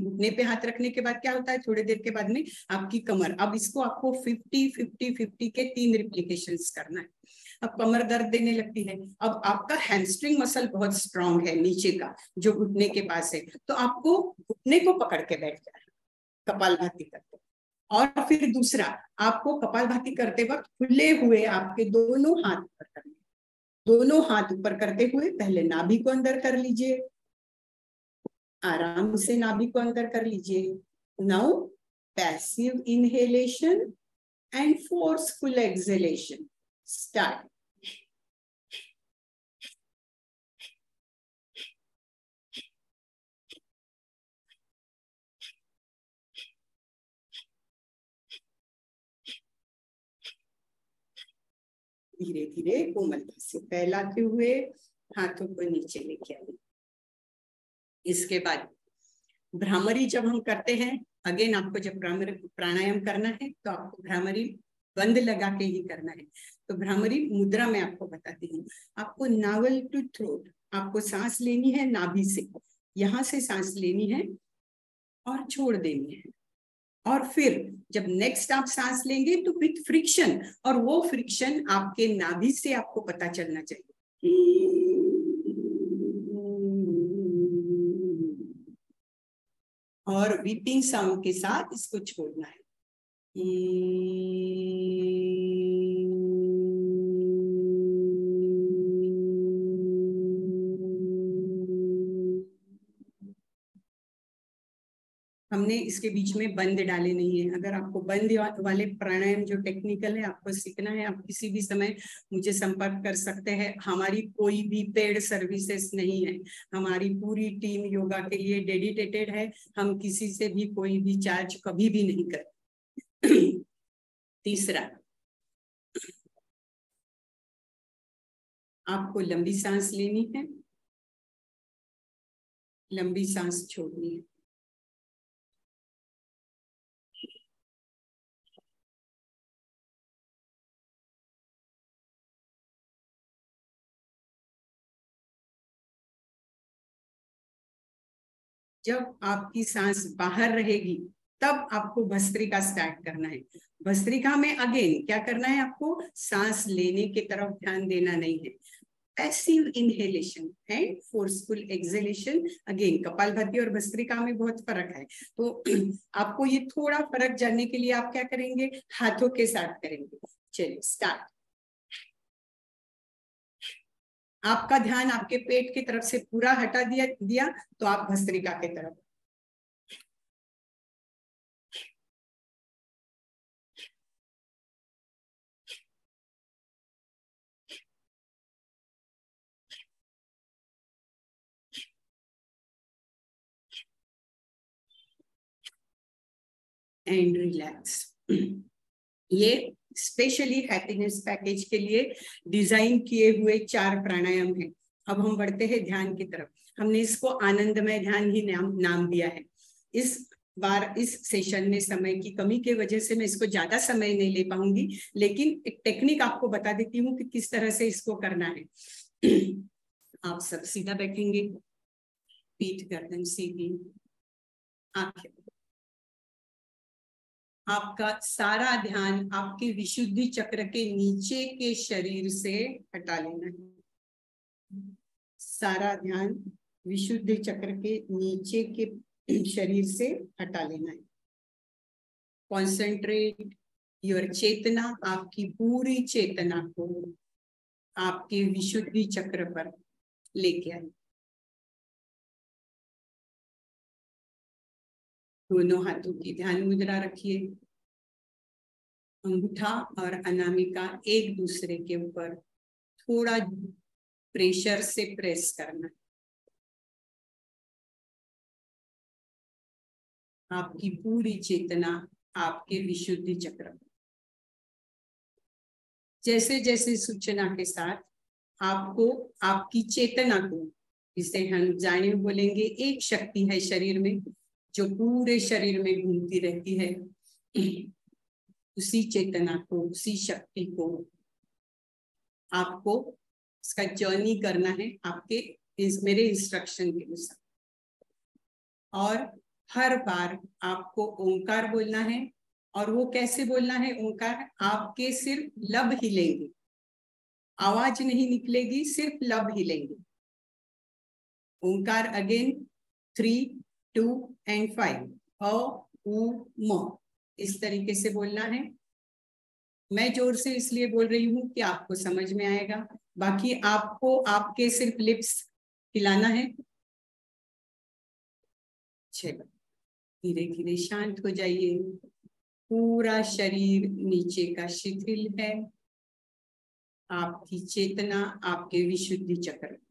[SPEAKER 2] घुटने पे हाथ रखने के बाद क्या होता है? थोड़ी देर के बाद में आपकी कमर। अब इसको आपको फिफ्टी फिफ्टी फिफ्टी के तीन रिप्लीकेशन करना है। अब कमर दर्द देने लगती है। अब आपका हैमस्ट्रिंग मसल बहुत स्ट्रांग है नीचे का, जो घुटने के पास है तो आपको घुटने को पकड़ के बैठ जाए कपाल भाती करते। और फिर दूसरा, आपको कपाल भाती करते वक्त खुले हुए आपके दोनों हाथ ऊपर करने। दोनों हाथ ऊपर करते हुए पहले नाभि को अंदर कर लीजिए। आराम से नाभि को अंदर कर लीजिए। Now passive inhalation and forceful exhalation start. धीरे धीरे कोमलता से फैलाते हुए हाथों को नीचे लेके आए। इसके बाद भ्रामरी जब हम करते हैं, अगेन आपको जब प्राणायाम करना है तो आपको भ्रामरी बंद लगा के ही करना है। तो भ्रामरी मुद्रा में आपको बताती हूँ। आपको नावल टू थ्रोट आपको सांस लेनी है नाभि से। यहाँ से सांस लेनी है और छोड़ देनी है। और फिर जब नेक्स्ट आप सांस लेंगे तो विथ फ्रिक्शन और वो फ्रिक्शन आपके नाभि से आपको पता चलना चाहिए। और वीपिंग साउंड के साथ इसको छोड़ना है। हमने इसके बीच में बंद डाले नहीं है। अगर आपको बंद वाले प्राणायाम जो टेक्निकल है, आपको सीखना है, आप किसी भी समय मुझे संपर्क कर सकते हैं। हमारी कोई भी पेड सर्विसेज़ नहीं है। हमारी पूरी टीम योगा के लिए डेडिकेटेड है। हम किसी से भी कोई भी चार्ज कभी भी नहीं करते तीसरा, आपको लंबी सांस लेनी है। लंबी सांस छोड़नी है। जब आपकी सांस बाहर रहेगी, तब आपको भस्त्रिका स्टार्ट करना है। भस्त्रिका में अगेन क्या करना है आपको? सांस लेने की तरफ़ ध्यान देना नहीं है। Passive inhalation and forceful exhalation again kapalbhati और भस्त्रिका में बहुत फ़र्क है। तो आपको ये थोड़ा फ़र्क जानने के लिए आप क्या करेंगे? हाथों के साथ करेंगे। चलिए स्टार्ट आपका ध्यान आपके पेट की तरफ़ से पूरा हटा दिया दिया तो आप भस्त्रिका की तरफ़। एंड रिलैक्स ये स्पेशली हैप्पीनेस पैकेज के लिए डिज़ाइन किए हुए चार प्राणायाम है। अब हम बढ़ते हैं ध्यान की तरफ़। हमने इसको आनंदमय ध्यान ही नाम नाम दिया है। इस बार, इस सेशन में समय की कमी के वजह से मैं इसको ज़्यादा समय नहीं ले पाऊँगी, लेकिन एक टेक्निक आपको बता देती हूँ कि किस तरह से इसको करना है। आप सब सीधा बैठेंगे। पीठ गर्दन सीधी आँखें आपका सारा ध्यान आपके विशुद्धि चक्र के नीचे के शरीर से हटा लेना है। सारा ध्यान विशुद्धि चक्र के नीचे के शरीर से हटा लेना है। कॉन्सेंट्रेट योर चेतना, आपकी पूरी चेतना को आपके विशुद्धि चक्र पर लेके आए दोनों हाथों की। ध्यान मुद्रा रखिए। अंगूठा और अनामिका एक दूसरे के ऊपर थोड़ा प्रेशर से प्रेस करना। आपकी पूरी चेतना आपके विशुद्धि चक्र जैसे जैसे सूचना के साथ आपको, आपकी चेतना को, जिसे हम जाने बोलेंगे, एक शक्ति है शरीर में जो पूरे शरीर में घूमती रहती है, उसी चेतना को, उसी शक्ति को आपको इसका जर्नी करना है आपके इस, मेरे इंस्ट्रक्शन के अनुसार। और हर बार आपको ओंकार बोलना है, और वो कैसे बोलना है? ओंकार आपके सिर्फ़ लब हिलेंगे आवाज़ नहीं निकलेगी, सिर्फ़ लब हिलेंगे ओंकार again three two and five, अ म, इस तरीके से बोलना है। मैं ज़ोर से इसलिए बोल रही हूँ कि आपको समझ में आएगा। बाकी आपको, आपके सिर्फ़ लिप्स हिलाना है। चलो धीरे धीरे शांत हो जाइए। पूरा शरीर नीचे का शिथिल है। आपकी चेतना, आपके विशुद्धि चक्र।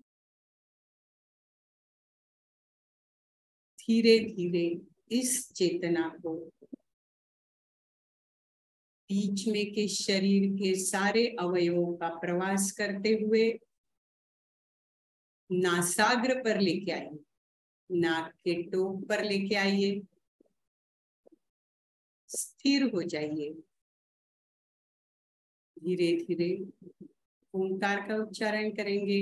[SPEAKER 2] धीरे धीरे इस चेतना को बीच में के शरीर के सारे अवयवों का प्रवास करते हुए नासाग्र पर लेके आइए, नाक के टोक पर लेके आइए, स्थिर हो जाइए। धीरे धीरे ओंकार का उच्चारण करेंगे।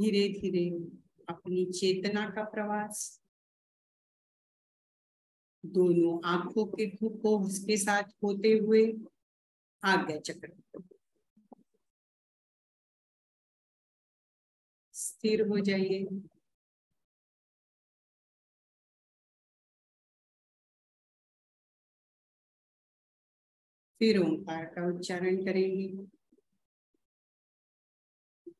[SPEAKER 2] धीरे धीरे अपनी चेतना का प्रवास। दोनों आँखों के को उसके साथ होते हुए आज्ञा चक्र स्थिर हो जाइए। फिर ओंकार का उच्चारण करेंगे।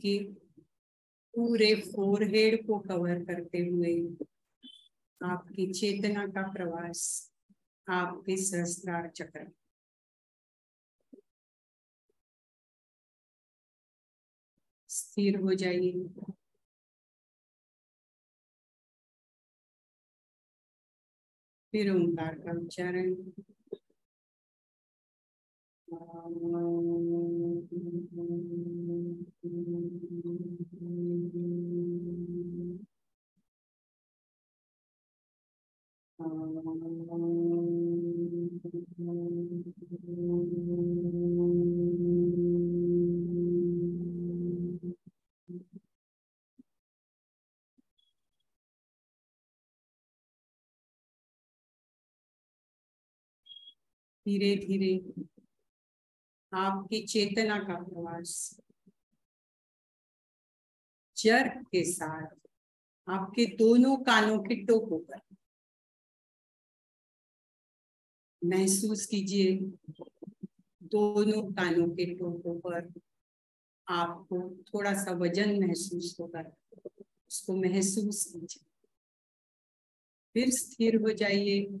[SPEAKER 2] आपके पूरे फोरहेड को कवर करते हुए आपकी चेतना का प्रवास, आपके सहस्त्रार चक्र। स्थिर हो जाइए। फिर ओंकार का उच्चारण। धीरे धीरे आपकी चेतना का प्रवास। जर के साथ आपके दोनों कानों के टोकों पर। महसूस कीजिए, दोनों कानों के टोकों पर आपको थोड़ा सा वज़न महसूस होगा, उसको महसूस कीजिए। फिर स्थिर हो जाइए।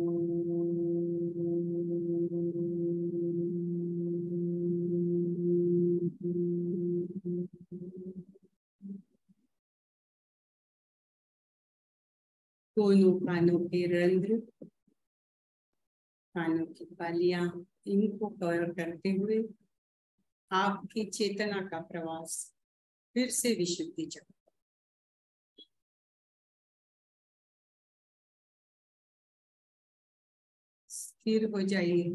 [SPEAKER 2] दोनों कानों के रंध्र कानों की बालियाँ इनको कवर करते हुए आपकी चेतना का प्रवास फिर से विशुद्धि चक्र स्थिर हो जाइए।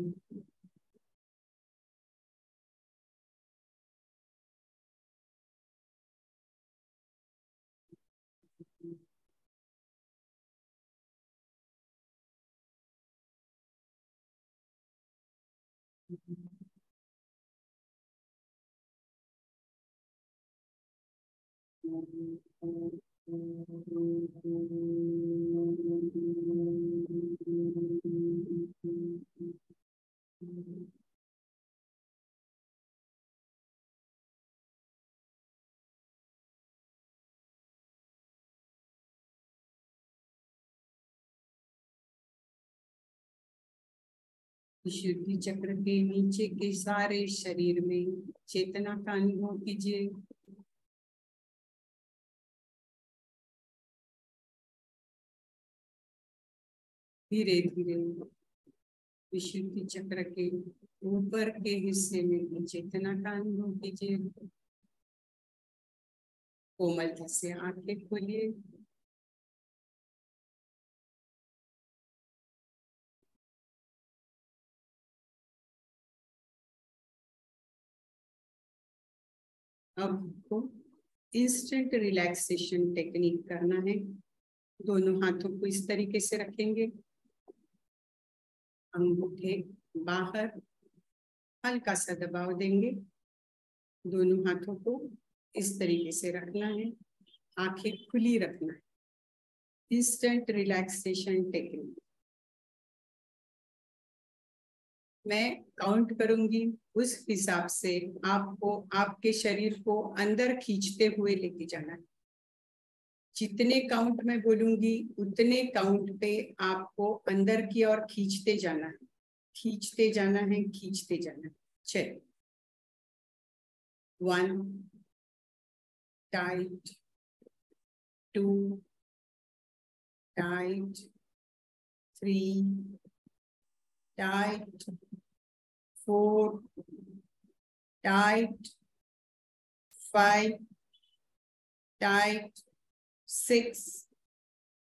[SPEAKER 2] विशुद्धि चक्र के नीचे के सारे शरीर में चेतना का अनुभव कीजिए। धीरे धीरे विशुद्धि चक्र के ऊपर के हिस्से में चेतना का अनुभव कीजिए कोमलता से आँखें खोलिए। अब आपको इंस्टेंट रिलैक्सेशन टेक्निक करना है। दोनों हाथों को इस तरीके से रखेंगे। अंगूठे बाहर हल्का सा दबाव देंगे। दोनों हाथों को इस तरीके से रखना है। आँखें खुली रखना है। इंस्टेंट रिलैक्सेशन टेक्निक मैं काउंट करूँगी उस हिसाब से आपको, आपके शरीर को अंदर खींचते हुए लेके जाना है। जितने काउंट में बोलूँगी उतने काउंट पे आपको अंदर की ओर खींचते जाना है। खींचते जाना है खींचते जाना है। चल one tight two tight three tight four, tight, five, tight, six,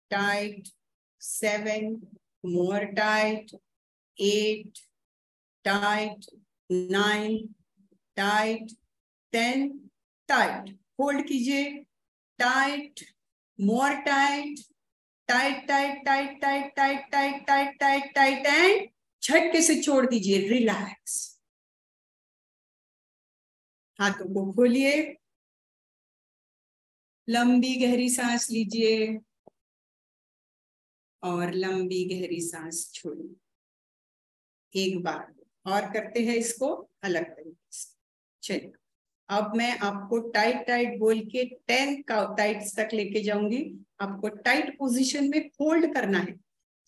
[SPEAKER 2] tight, seven, more tight, eight, tight, nine, tight, ten, tight. Hold कीजिए, tight, more tight, tight, tight, tight, tight, tight, tight, tight, tight, tight, and झटके से छोड़ दीजिए relax हाथों को खोलिए लंबी गहरी सांस लीजिए और लंबी गहरी सांस छोड़िए। एक बार और करते हैं इसको अलग तरीके से। चलिए, अब मैं आपको टाइट टाइट बोल के टेन टाइट तक लेके जाऊँगी। आपको टाइट पोजीशन में होल्ड करना है।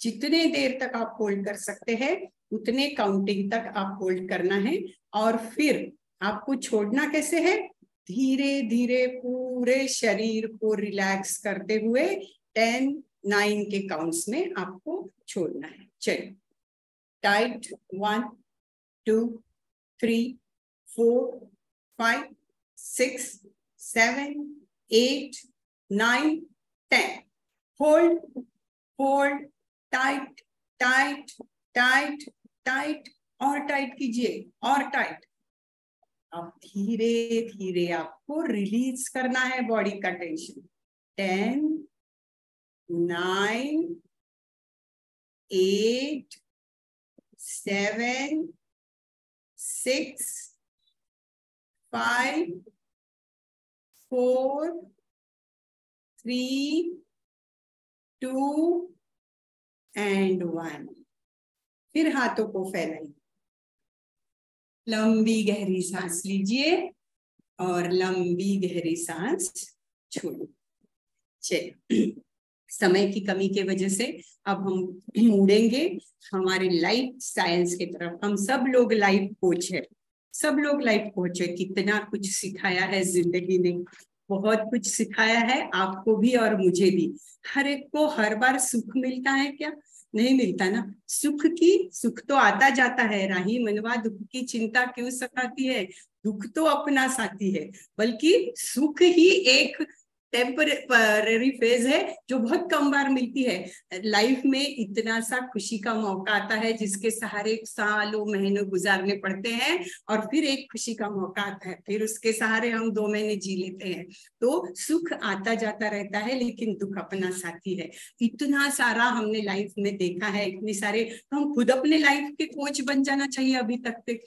[SPEAKER 2] जितने देर तक आप होल्ड कर सकते हैं, उतने काउंटिंग तक आप होल्ड करना है। और फिर आपको छोड़ना कैसे है? धीरे धीरे पूरे शरीर को रिलैक्स करते हुए टेन, नाइन के काउंट्स में आपको छोड़ना है। चलिए। Tight one two three four five six seven eight nine ten hold hold tight tight tight tight और टाइट कीजिए। और टाइट अब धीरे धीरे आपको रिलीज़ करना है बॉडी का tension ten nine eight seven six five four three two and one फिर हाथों को फैलाइए। लंबी गहरी सांस लीजिए और लंबी गहरी सांस छोड़ो। चलिए, समय की कमी के वजह से अब हम मुड़ेंगे हमारे लाइफ साइंस की तरफ़ हम सब लोग लाइफ कोच है। सब लोग लाइफ कोच है। कितना कुछ सिखाया है ज़िंदगी ने। बहुत कुछ सिखाया है आपको भी और मुझे भी। हर एक को हर बार सुख मिलता है क्या? नहीं मिलता ना। सुख की, सुख तो आता जाता है। राही मनवा दुख की चिंता क्यों सताती है? दुख तो अपना साथी है। बल्कि सुख ही एक टेम्पररी फ़ेज़ है, जो बहुत कम बार मिलती है। लाइफ में इतना सा खुशी का मौका आता है, जिसके सहारे सालों महीनों गुजारने पड़ते हैं, और फिर एक खुशी का मौका आता है। फिर उसके सहारे हम दो महीने जी लेते हैं। तो सुख आता जाता रहता है, लेकिन दुख अपना साथी है। इतना सारा हमने लाइफ में देखा है, इतने सारे तो हम खुद अपने लाइफ के कोच बन जाना चाहिए अभी तक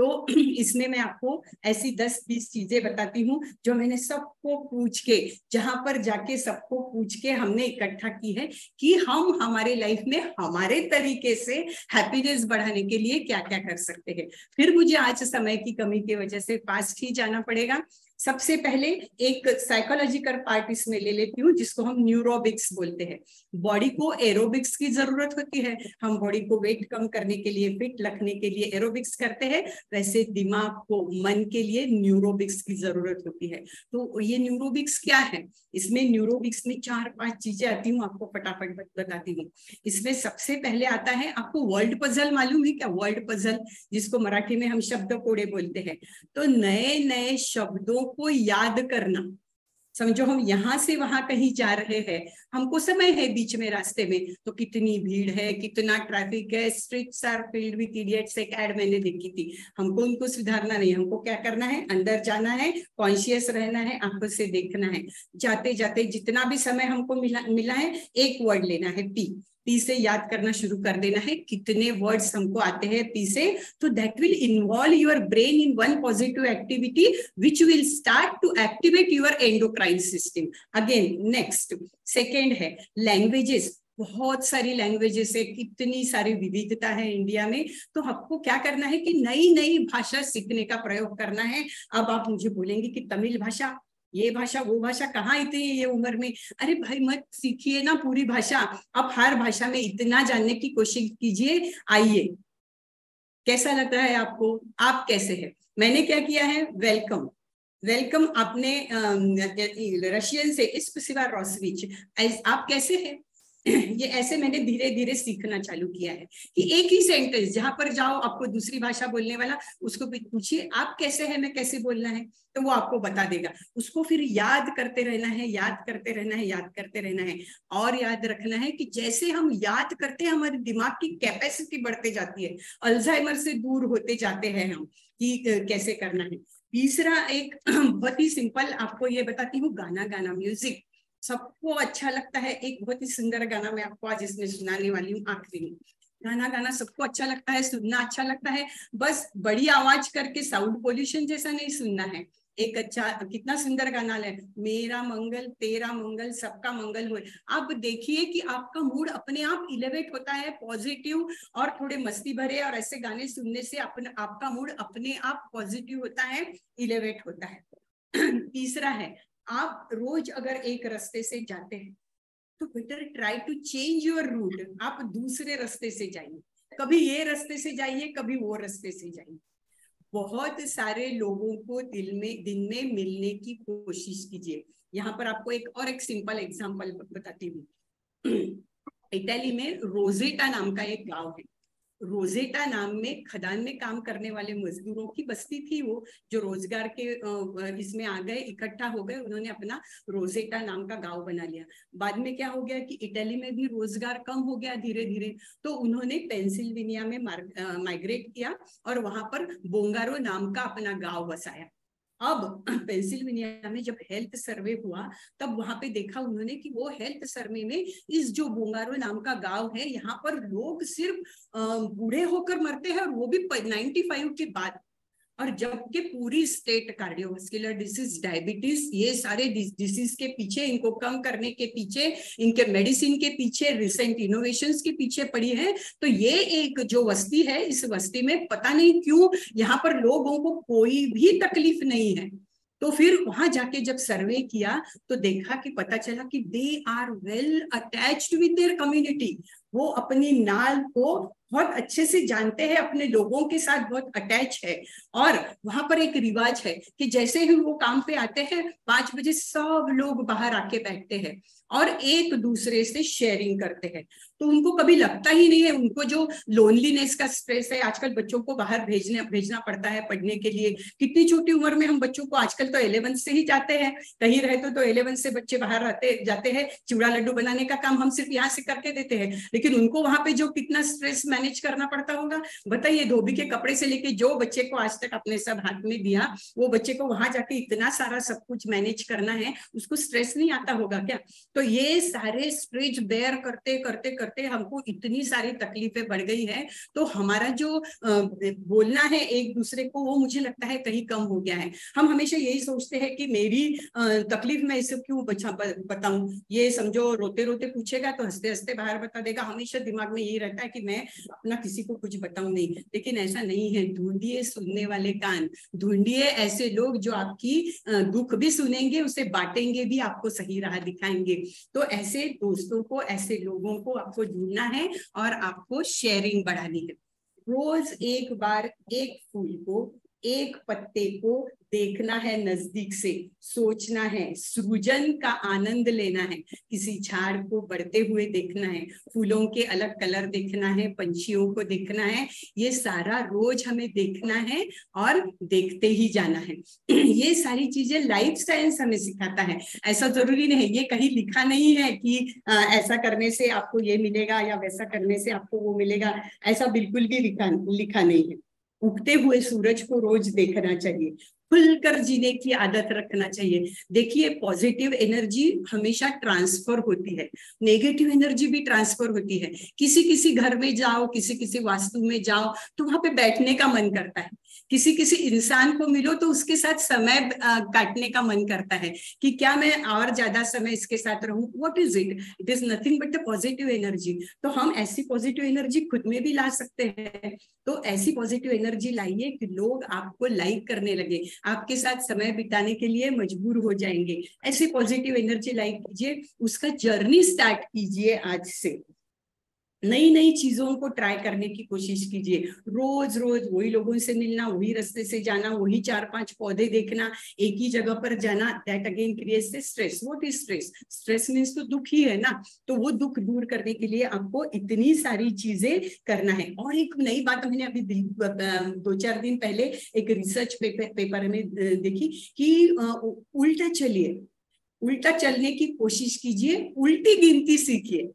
[SPEAKER 2] तो इसमें मैं आपको ऐसी दस बीस चीज़ें बताती हूँ, जो मैंने सबको पूछ के, जहाँ पर जाके सबको पूछ के हमने इकट्ठा की है कि हम हमारे लाइफ में हमारे तरीके से हैप्पीनेस बढ़ाने के लिए क्या क्या कर सकते हैं। फिर मुझे आज समय की कमी की वजह से फास्ट ही जाना पड़ेगा। सबसे पहले एक साइकोलॉजिकल पार्ट इसमें ले लेती हूँ, जिसको हम न्यूरोबिक्स बोलते हैं। बॉडी को एरोबिक्स की ज़रूरत होती है। हम बॉडी को वेट कम करने के लिए फिट रखने के लिए एरोबिक्स करते हैं। वैसे दिमाग को, मन के लिए न्यूरोबिक्स की ज़रूरत होती है। तो ये न्यूरोबिक्स क्या है? इसमें न्यूरोबिक्स में चार पाँच चीज़ें आती हूँ, आपको फटाफट बताती हूँ। इसमें सबसे पहले आता है आपको वर्ल्ड पजल मालूम है क्या? वर्ल्ड पजल जिसको मराठी में हम शब्द कोड़े बोलते हैं। तो नए नए शब्दों को याद करना। समझो, हम यहाँ से वहाँ कहीं जा रहे हैं। हमको समय है बीच में रास्ते में। तो कितनी भीड़ है, कितना ट्रैफ़िक है streets are filled with idiots एक एड मैंने देखी थी। हमको उनको सुधारना नहीं। हमको क्या करना है? अंदर जाना है कॉन्शियस रहना है, आँखों से देखना है। जाते जाते जितना भी समय हमको मिला मिला है, एक वर्ड लेना है पी पी से याद करना शुरू कर देना है, कितने वर्ड्स हमको आते हैं पी से तो that will involve your brain in one positive activity which will start to activate your endocrine system again next second है लैंग्वेजेस बहुत सारी लैंग्वेजेस है कितनी सारी विविधता है इंडिया में। तो आपको क्या करना है कि नई नई भाषा सीखने का प्रयोग करना है। अब आप मुझे बोलेंगे कि तमिल भाषा ये भाषा, वो भाषा कहाँ इतनी ये उम्र में? अरे भाई, मत सीखिए ना पूरी भाषा। आप हर भाषा में इतना जानने की कोशिश कीजिए, आइए। कैसा लग रहा है आपको? आप कैसे हैं? मैंने क्या किया है? वेलकम। वेलकम अपने रशियन से, इस रॉसविच। आप कैसे हैं? ये ऐसे मैंने धीरे धीरे सीखना चालू किया है कि एक ही सेंटेंस जहाँ पर जाओ, आपको दूसरी भाषा बोलने वाला, उसको पूछिए, आप कैसे हैं, मैं कैसे बोलना है तो वो आपको बता देगा। उसको फिर याद करते रहना है, याद करते रहना है, याद करते रहना है। और याद रखना है कि जैसे हम याद करते हैं, हमारे दिमाग की कैपेसिटी बढ़ते जाती है। अल्जाइमर से दूर होते जाते हैं हम कि कैसे करना है। तीसरा एक बहुत ही सिंपल आपको ये बताती हूँ, गाना गाना म्यूज़िक सबको अच्छा लगता है। एक बहुत ही सुंदर गाना मैं आपको आज इसमें सुनाने वाली हूँ आखिरी में। गाना गाना सबको अच्छा लगता है, सुनना अच्छा लगता है। बस बड़ी आवाज़ करके साउंड पोल्यूशन जैसा नहीं सुनना है। एक अच्छा कितना सुंदर गाना है। मेरा मंगल, तेरा मंगल, सबका मंगल हो। आप देखिए कि आपका मूड अपने आप इलेवेट होता है पॉजिटिव और थोड़े मस्ती भरे और ऐसे गाने सुनने से अपने, आपका मूड अपने आप पॉजिटिव होता है इलेवेट होता है। तीसरा है आप रोज अगर एक रास्ते से जाते हैं तो better try to change your route आप दूसरे रास्ते से जाइए। कभी ये रास्ते से जाइए, कभी वो रास्ते से जाइए। बहुत सारे लोगों को दिल में, दिन में मिलने की कोशिश कीजिए। यहाँ पर आपको एक और एक सिंपल एग्जांपल बताती हूँ। इटली में रोजेटा नाम का एक गाँव है। रोजेटा नाम में, खदान में काम करने वाले मजदूरों की बस्ती थी वो, जो रोज़गार के इसमें आ गए, इकट्ठा हो गए, उन्होंने अपना रोजेटा नाम का गाँव बना लिया। बाद में क्या हो गया कि इटली में भी रोज़गार कम हो गया धीरे धीरे तो उन्होंने पेंसिल्वेनिया में माइग्रेट किया और वहाँ पर बोंगारो नाम का अपना गाँव बसाया। अब पेंसिल्वेनिया में जब हेल्थ सर्वे हुआ, तब वहाँ पे देखा उन्होंने कि वो हेल्थ सर्वे में इस जो बोंगारो नाम का गाँव है, यहाँ पर लोग सिर्फ़ बूढ़े होकर मरते हैं और वो भी नाइन्टी फाइव के बाद। और जबकि पूरी स्टेट कार्डियोवास्कुलर डिसीज डायबिटीज़ ये सारे डिसीज के पीछे, इनको कम करने के पीछे, इनके मेडिसिन के पीछे रिसेंट इनोवेशन के पीछे पड़ी है। तो ये एक जो वस्ती है, इस वस्ती में पता नहीं क्यों यहाँ पर लोगों को कोई भी तकलीफ़ नहीं है। तो फिर वहाँ जाके जब सर्वे किया तो देखा कि पता चला कि they are well attached with their community वो अपनी नाल को बहुत अच्छे से जानते हैं, अपने लोगों के साथ बहुत अटैच है और वहाँ पर एक रिवाज है कि जैसे ही वो काम पे आते हैं, पाँच बजे सब लोग बाहर आके बैठते हैं। और एक दूसरे से शेयरिंग करते हैं। तो उनको कभी लगता ही नहीं है, उनको जो लोनलीनेस का स्ट्रेस है, आजकल बच्चों को बाहर भेजने, भेजना पड़ता है पढ़ने के लिए। कितनी छोटी उम्र में हम बच्चों को आजकल तो इलेवन से ही जाते हैं। कहीं रहते तो इलेवन से बच्चे बाहर रहते, जाते हैं। चिवड़ा लड्डू बनाने का काम हम सिर्फ़ यहाँ से करके देते हैं। लेकिन उनको वहाँ पे जो कितना स्ट्रेस मैनेज करना पड़ता होगा, बताइए धोबी के कपड़े से लेके जो बच्चे को आज तक अपने सब हाथ में दिया, वो बच्चे को वहाँ जाके इतना सारा सब कुछ मैनेज करना है, उसको स्ट्रेस नहीं आता होगा क्या? तो ये सारे स्ट्रेस बेयर करते करते करते हमको इतनी सारी तकलीफें बढ़ गई है। तो हमारा जो बोलना है एक दूसरे को, वो मुझे लगता है कहीं कम हो गया है। हम हमेशा यही सोचते हैं कि मेरी तकलीफ़ मैं इसे क्यों बचा बताऊँ? ये समझो, रोते रोते पूछेगा तो हँसते हँसते बाहर बता देगा। हमेशा दिमाग में यही रहता है कि मैं अपना किसी को कुछ बताऊँ नहीं। लेकिन ऐसा नहीं है। ढूंढिए सुनने वाले कान। ढूंढिए ऐसे लोग जो आपकी दुख भी सुनेंगे, उसे बांटेंगे भी, आपको सही राह दिखाएँगे। तो ऐसे दोस्तों को, ऐसे लोगों को आपको ढूंढना है और आपको शेयरिंग बढ़ानी है। रोज एक बार एक फूल को एक पत्ते को देखना है नज़दीक से सोचना है सृजन का आनंद लेना है किसी झाड़ को बढ़ते हुए देखना है फूलों के अलग कलर देखना है पंछियों को देखना है ये सारा रोज हमें देखना है और देखते ही जाना है। ये सारी चीज़ें लाइफ साइंस हमें सिखाता है। ऐसा ज़रूरी नहीं ये कहीं लिखा नहीं है कि आ, ऐसा करने से आपको ये मिलेगा या वैसा करने से आपको वो मिलेगा ऐसा बिल्कुल भी लिखा लिखा नहीं है। उगते हुए सूरज को रोज देखना चाहिए। खुलकर जीने की आदत रखना चाहिए। देखिए पॉजिटिव एनर्जी हमेशा ट्रांसफ़र होती है। नेगेटिव एनर्जी भी ट्रांसफ़र होती है। किसी किसी घर में जाओ किसी किसी वास्तु में जाओ तो वहाँ पे बैठने का मन करता है। किसी किसी इंसान को मिलो तो उसके साथ समय काटने का मन करता है कि क्या मैं और ज़्यादा समय इसके साथ रहूँ? What is it it is nothing but the positive energy तो हम ऐसी पॉजिटिव एनर्जी खुद में भी ला सकते हैं। तो ऐसी पॉजिटिव एनर्जी लाइए कि लोग आपको लाइक करने लगे। आपके साथ समय बिताने के लिए मजबूर हो जाएँगे। ऐसी पॉजिटिव एनर्जी लाइक कीजिए, उसका जर्नी स्टार्ट कीजिए आज से। नई नई चीज़ों को ट्राई करने की कोशिश कीजिए। रोज रोज वही लोगों से मिलना वही रास्ते से जाना वही चार पाँच पौधे देखना एक ही जगह पर जाना that again creates stress what is stress stress means तो दुख ही है ना? तो वो दुख दूर करने के लिए आपको इतनी सारी चीज़ें करना है। और एक नई बात मैंने अभी दो चार दिन पहले एक रिसर्च पेपर, पेपर में देखी कि उल्टा चलिए। उल्टा चलने की कोशिश कीजिए उल्टी गिनती सीखिए।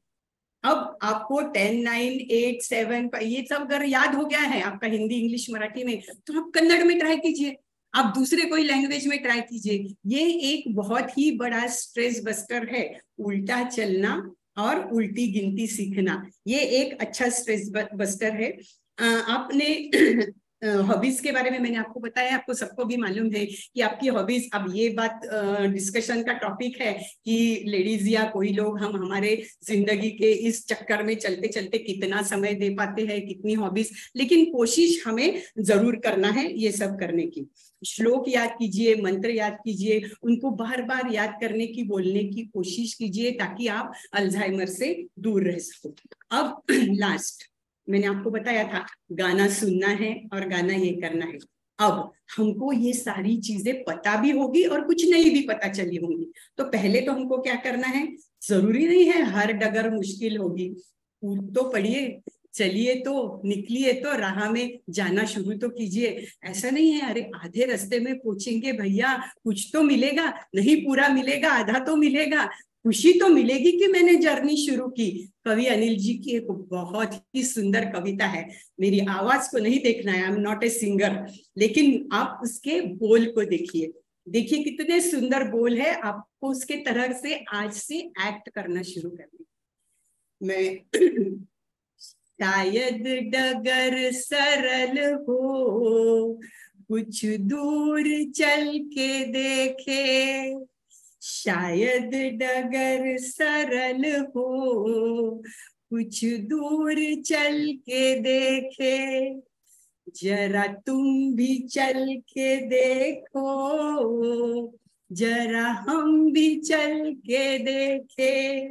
[SPEAKER 2] अब आपको टेन, नाइन, एट, सेवन ये सब अगर याद हो गया है आपका हिंदी, इंग्लिश, मराठी में तो आप कन्नड़ में ट्राई कीजिए। आप दूसरे कोई लैंग्वेज में ट्राई कीजिए। ये एक बहुत ही बड़ा स्ट्रेस बस्टर है, उल्टा चलना और उल्टी गिनती सीखना। ये एक अच्छा स्ट्रेस बस्टर है। आपने हॉबीज के बारे में मैंने आपको बताया, आपको सबको भी मालूम है कि आपकी हॉबीज अब ये बात डिस्कशन का टॉपिक है कि लेडीज़ या कोई लोग हम हमारे ज़िंदगी के इस चक्कर में चलते चलते कितना समय दे पाते हैं, कितनी हॉबीज लेकिन कोशिश हमें ज़रूर करना है ये सब करने की। श्लोक याद कीजिए, मंत्र याद कीजिए, उनको बार बार याद करने की, बोलने की कोशिश कीजिए ताकि आप अल्जाइमर से दूर रह सको। अब लास्ट मैंने आपको बताया था, गाना सुनना है और गाना ये करना है। अब हमको ये सारी चीज़ें पता भी होगी और कुछ नहीं भी पता चली होंगी। तो पहले तो हमको क्या करना है? ज़रूरी नहीं है, हर डगर मुश्किल होगी। तो पढ़िए चलिए तो निकलिए तो राह में जाना शुरू तो कीजिए। ऐसा नहीं है, अरे आधे रास्ते में पूछेंगे, भैया, कुछ तो मिलेगा? नहीं, पूरा मिलेगा, आधा तो मिलेगा। खुशी तो मिलेगी कि मैंने जर्नी शुरू की। कवि अनिल जी की एक बहुत ही सुंदर कविता है। मेरी आवाज़ को नहीं देखना है I am not a singer लेकिन आप उसके बोल को देखिए। देखिए कितने सुंदर बोल है। आपको उसके तरह से आज से एक्ट करना शुरू करना मैं शायद डगर सरल हो, कुछ दूर चल के देखे। शायद डगर सरल हो। कुछ दूर चल के देखे, जरा तुम भी चल के देखो। जरा हम भी चल के देखे।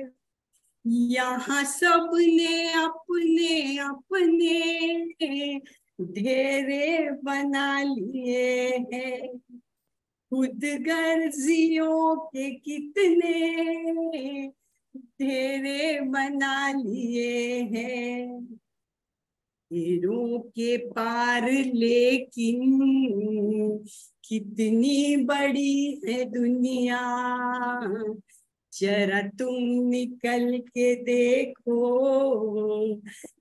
[SPEAKER 2] यहाँ सबने अपने अपने ढेरे बना लिए हैं। खुद गर्जियों के कितने ढेरे बना लिए हैं। ढेरों के पार लेकिन कितनी बड़ी है दुनिया। जरा तुम निकल के देखो,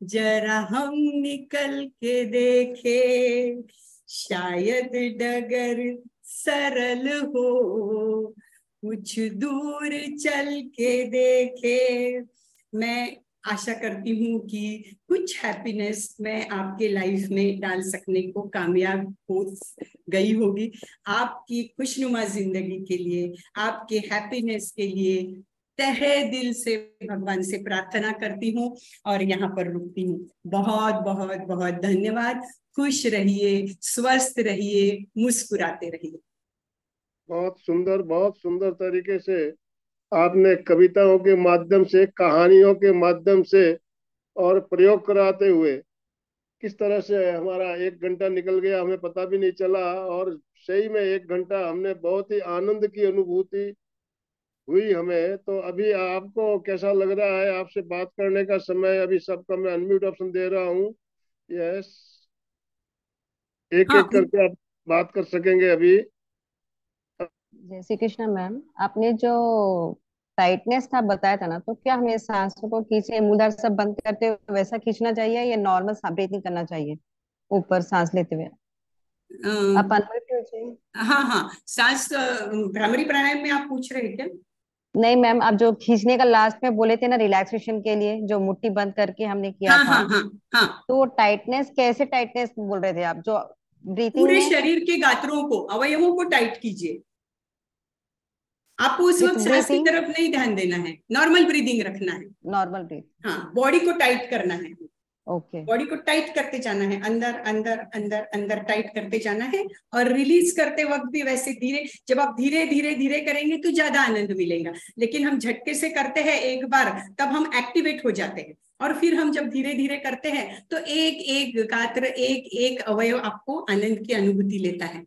[SPEAKER 2] जरा हम निकल के देखे। शायद डगर सरल हो। कुछ दूर चल के देखे। मैं आशा करती हूँ कि कुछ हैप्पीनेस मैं आपके लाइफ में डाल सकने को कामयाब हो गई होगी। आपकी खुशनुमा ज़िंदगी के लिए, आपके हैप्पीनेस के लिए तहे दिल से भगवान से प्रार्थना करती हूँ और यहाँ पर रुकती हूँ। बहुत बहुत बहुत धन्यवाद। खुश रहिए, स्वस्थ रहिए, मुस्कुराते रहिए।
[SPEAKER 1] बहुत सुंदर बहुत सुंदर तरीके से आपने कविताओं के माध्यम से, कहानियों के माध्यम से और प्रयोग कराते हुए किस तरह से हमारा एक घंटा निकल गया, हमें पता भी नहीं चला और सही में एक घंटा हमने बहुत ही आनंद की अनुभूति हुई हमें तो अभी आपको कैसा लग रहा है? आपसे बात करने का समय अभी सबका मैं अनम्यूट ऑप्शन दे रहा हूँ। यस एक
[SPEAKER 2] हाँ,
[SPEAKER 1] एक करके आप बात कर सकेंगे अभी।
[SPEAKER 3] जय श्री कृष्ण मैम आपने जो टाइटनेस का बताया था ना तो क्या हमें सांसों को खींचे मुँह सब बंद करते हुए वैसा खींचना चाहिए या नॉर्मल ब्रीथिंग करना चाहिए ऊपर सांस लेते हुए? आप अनम्यूट कीजिए
[SPEAKER 2] हाँ हाँ। सांस भ्रामरी प्राणायाम में आप पूछ रहे हैं क्या?
[SPEAKER 3] नहीं मैम आप जो खींचने का लास्ट में बोले थे ना रिलैक्सेशन के लिए जो मुट्ठी बंद करके हमने किया
[SPEAKER 2] हाँ
[SPEAKER 3] था
[SPEAKER 2] हाँ हाँ हाँ।
[SPEAKER 3] तो टाइटनेस कैसे टाइटनेस बोल रहे थे आप? जो ब्रीथिंग
[SPEAKER 2] पूरे शरीर के गात्रों को अवयवों को टाइट कीजिए। आपको उस वक्त सांस की तरफ़ नहीं ध्यान देना है नॉर्मल ब्रीदिंग रखना है।
[SPEAKER 3] नॉर्मल ब्रीथ
[SPEAKER 2] हाँ बॉडी को टाइट करना है।
[SPEAKER 3] Okay okay.
[SPEAKER 2] बॉडी को टाइट करते जाना है अंदर अंदर अंदर अंदर टाइट करते जाना है और रिलीज़ करते वक्त भी वैसे धीरे जब आप धीरे धीरे धीरे करेंगे तो ज़्यादा आनंद मिलेगा। लेकिन हम झटके से करते हैं एक बार तब हम एक्टिवेट हो जाते हैं। और फिर हम जब धीरे धीरे करते हैं तो एक एक गात्र एक एक अवयव आपको आनंद की अनुभूति लेता है।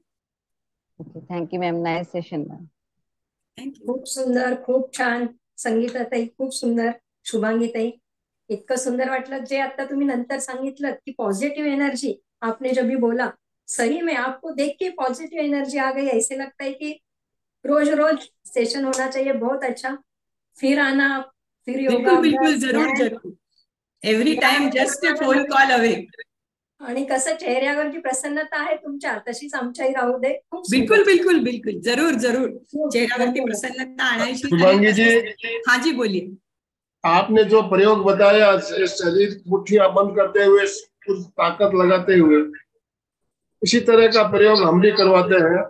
[SPEAKER 3] Thank you ma'am nice session ma'am
[SPEAKER 2] thank you
[SPEAKER 4] खूप सुंदर खूप छान संगीताताई खूप सुंदर शुभांगी शुभांगीताई इतकं सुंदर वाटलं जे आता तुम्ही नंतर सांगितलं की पॉजिटिव एनर्जी आपने जब भी बोला सही में आपको देख के पॉजिटिव एनर्जी आ गई. ऐसे लगता है कि रोज रोज सेशन होना चाहिए बहुत अच्छा. फिर आना फिर योगा
[SPEAKER 2] बिल्कुल जरूर. जरूर. Every time just phone call away
[SPEAKER 4] आणि कसं चेहऱ्यावर जी प्रसन्नता आहे तुमच्या तशीच आमच्याही राहू दे.
[SPEAKER 2] बिल्कुल बिल्कुल बिल्कुल. जरूर जरूर.
[SPEAKER 4] खूप
[SPEAKER 2] चेहऱ्यावरती
[SPEAKER 4] धन्यवाद.
[SPEAKER 2] प्रसन्नता आणायची हाँ जी बोलिए
[SPEAKER 1] आपने जो प्रयोग बताया शरीर मुट्ठियाँ बंद करते हुए कुछ ताकत लगाते हुए, इसी तरह का प्रयोग हम भी करवाते हैं।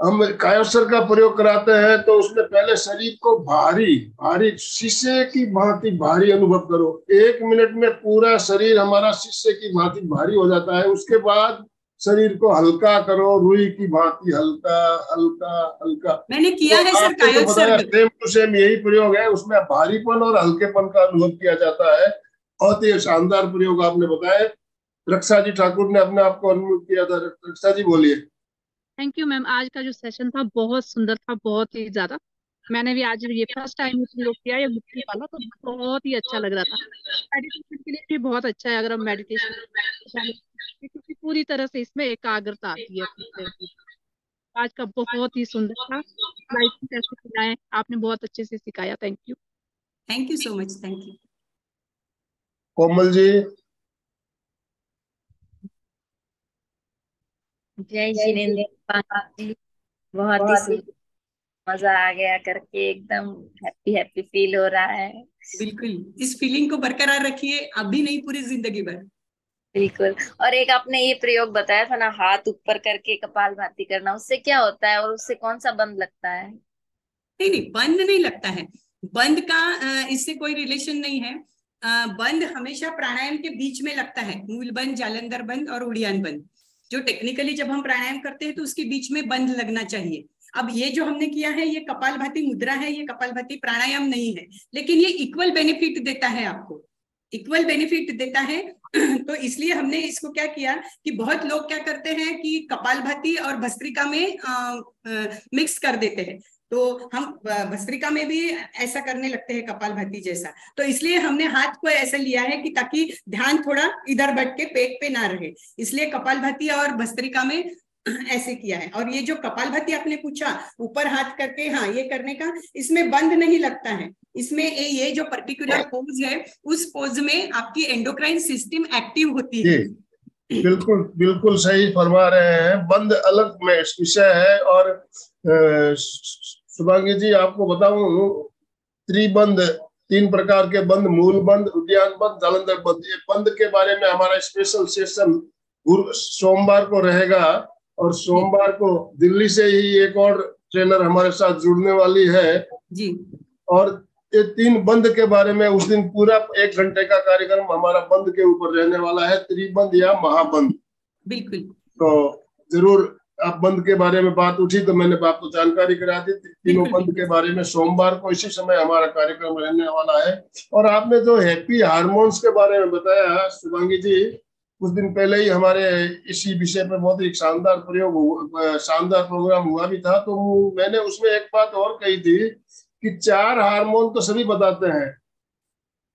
[SPEAKER 1] हम कायोसर का प्रयोग कराते हैं तो उसमें पहले शरीर को भारी भारी, शीशे की भांति भारी अनुभव करो। एक मिनट में पूरा शरीर हमारा शीशे की भांति भारी हो जाता है। उसके बाद शरीर को हल्का करो रुई की भांति हल्का हल्का हल्का।
[SPEAKER 2] मैंने किया तो है
[SPEAKER 1] तो
[SPEAKER 2] सर
[SPEAKER 1] जो बताया सेम टू सेम यही प्रयोग है उसमें भारीपन और हल्केपन का अनुभव किया जाता है। बहुत ही शानदार प्रयोग आपने बताया। रक्षा जी ठाकुर ने अपने आप को अनुभव किया था। रक्षा जी बोलिए।
[SPEAKER 5] थैंक यू मैम आज का जो सेशन था बहुत सुंदर था बहुत ही ज़्यादा मैंने भी आज ये फ़र्स्ट टाइम प्रयोग किया ये मुक्ति वाला तो बहुत ही अच्छा लग रहा था। मेडिटेशन के लिए भी बहुत अच्छा है अगर हम मेडिटेशन क्योंकि पूरी तरह से इसमें एकाग्रता आती है आज का बहुत ही सुंदर था। लाइफ कैसे सिखाए आपने बहुत अच्छे से सिखाया। Thank you
[SPEAKER 2] thank you so much thank you
[SPEAKER 1] Komal ji.
[SPEAKER 6] जय जिनेन्द्र बहुत ही सुंदर। मज़ा आ गया करके एकदम हैप्पी हैप्पी फील हो रहा है।
[SPEAKER 2] बिल्कुल इस फीलिंग को बरकरार रखिए अभी नहीं पूरी ज़िंदगी भर।
[SPEAKER 6] बिल्कुल और एक आपने ये प्रयोग बताया था ना हाथ ऊपर करके कपाल भाती करना उससे क्या होता है और उससे कौन सा बंद लगता है?
[SPEAKER 2] नहीं नहीं बंद नहीं लगता है। बंद का इससे कोई रिलेशन नहीं है। बंद हमेशा प्राणायाम के बीच में लगता है। मूल बंद जालंधर बंद और उड़ियान बंद। जो टेक्निकली जब हम प्राणायाम करते हैं तो उसके बीच में बंद लगना चाहिए। अब ये जो हमने किया है ये कपाल भाती मुद्रा है ये कपाल भाती प्राणायाम नहीं है। लेकिन ये इक्वल बेनिफिट देता है आपको। इक्वल बेनिफिट देता है। तो इसलिए हमने इसको क्या किया कि बहुत लोग क्या करते हैं कि कपाल भाती और भस्त्रिका में आ, आ, मिक्स कर देते हैं। तो हम भस्त्रिका में भी ऐसा करने लगते हैं कपाल भाती जैसा। तो इसलिए हमने हाथ को ऐसा लिया है कि ताकि ध्यान थोड़ा इधर बैठ के पेट पे ना रहे। इसलिए कपाल भाती और भस्त्रिका में ऐसे किया है। और ये जो कपाल भाती आपने पूछा ऊपर हाथ करके हाँ ये करने का इसमें बंद नहीं लगता है। इसमें ये जो पर्टिकुलर पोज है उस पोज में आपकी एंडोक्राइन सिस्टम एक्टिव होती है।
[SPEAKER 1] बिल्कुल बिल्कुल सही फरमा रहे हैं। बंद अलग में विषय है और शुभांगी जी आपको बताऊँ त्रिबंध तीन प्रकार के बंद मूल बंद उद्यान बंद जालंधर बंद ये बंद के बारे में हमारा स्पेशल सेशन सोमवार को रहेगा। और सोमवार को दिल्ली से ही एक और ट्रेनर हमारे साथ जुड़ने वाली है।
[SPEAKER 2] जी।
[SPEAKER 1] और ये तीन बंद के बारे में उस दिन पूरा एक घंटे का कार्यक्रम हमारा बंद के ऊपर रहने वाला है त्रिबंद या महाबंद।
[SPEAKER 2] बिल्कुल।
[SPEAKER 1] तो ज़रूर आप बंद के बारे में बात उठी तो मैंने आपको जानकारी करा दी। तीनों बंद के बारे में सोमवार को इसी समय हमारा कार्यक्रम रहने वाला है। और आपने जो हैप्पी हार्मोन्स के बारे में बताया शुभांगी जी कुछ दिन पहले ही हमारे इसी विषय पर बहुत एक शानदार प्रयोग शानदार प्रोग्राम हुआ भी था तो मैंने उसमें एक बात और कही थी कि चार हार्मोन तो सभी बताते हैं।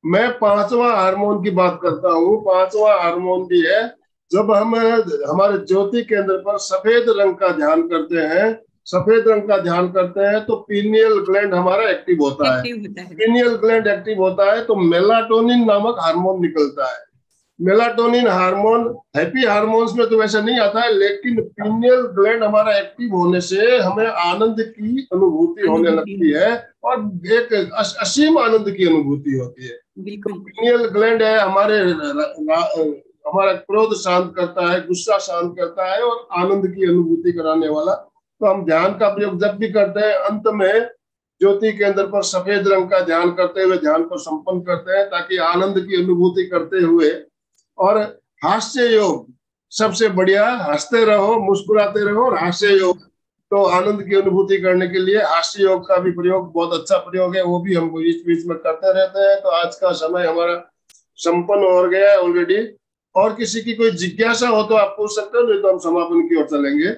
[SPEAKER 1] मैं पांचवा हार्मोन की बात करता हूँ पांचवा हार्मोन भी है जब हम हमारे ज्योति केंद्र पर सफ़ेद रंग का ध्यान करते हैं सफ़ेद रंग का ध्यान करते हैं तो पीनियल ग्लैंड हमारा एक्टिव होता है। पीनियल ग्लैंड एक्टिव होता है तो मेलाटोनिन नामक हार्मोन निकलता है। मेलाटोनिन हार्मोन हैप्पी हार्मोन्स में तो वैसे नहीं आता है लेकिन पीनियल ग्लैंड हमारा एक्टिव होने से हमें आनंद की अनुभूति होने लगती है और एक असीम आनंद की अनुभूति होती है। पीनियल ग्लैंड है हमारे हमारा क्रोध शांत करता है गुस्सा शांत करता है और आनंद की अनुभूति कराने वाला। तो हम ध्यान का प्रयोग जब भी करते हैं अंत में ज्योति के अंदर पर सफ़ेद रंग का ध्यान करते हुए ध्यान को संपन्न करते हैं ताकि आनंद की अनुभूति करते हुए और हास्य योग। सबसे बढ़िया, हँसते रहो, मुस्कुराते रहो, और हास्य योग। तो आनंद की अनुभूति करने के लिए हास्य योग का भी प्रयोग, बहुत अच्छा प्रयोग है, वो भी हम बीच बीच में करते रहते हैं। तो आज का समय हमारा संपन्न हो गया है ऑलरेडी और किसी की कोई जिज्ञासा हो तो आप पूछ सकते हो, नहीं तो हम समापन की ओर चलेंगे।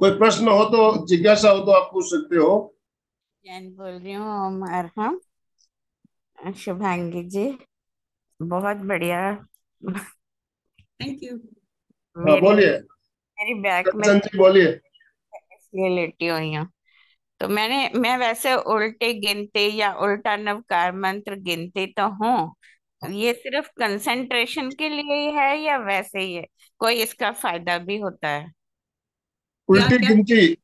[SPEAKER 1] कोई प्रश्न हो तो जिज्ञासा हो तो आप पूछ सकते हो।
[SPEAKER 7] बोल रही हूँ शुभांगी जी। बहुत बढ़िया।
[SPEAKER 2] थैंक यू
[SPEAKER 1] हाँ, बोलिए।
[SPEAKER 7] मेरी बैक में
[SPEAKER 1] बोलिए।
[SPEAKER 7] इसलिए लेटी हुई हूँ। तो मैंने मैं वैसे उल्टे गिनते या उल्टा नवकार मंत्र गिनते तो हूँ। ये सिर्फ़ कंसंट्रेशन के लिए ही है या वैसे ही है? कोई इसका फ़ायदा भी होता है?
[SPEAKER 1] उल्टी गिनती।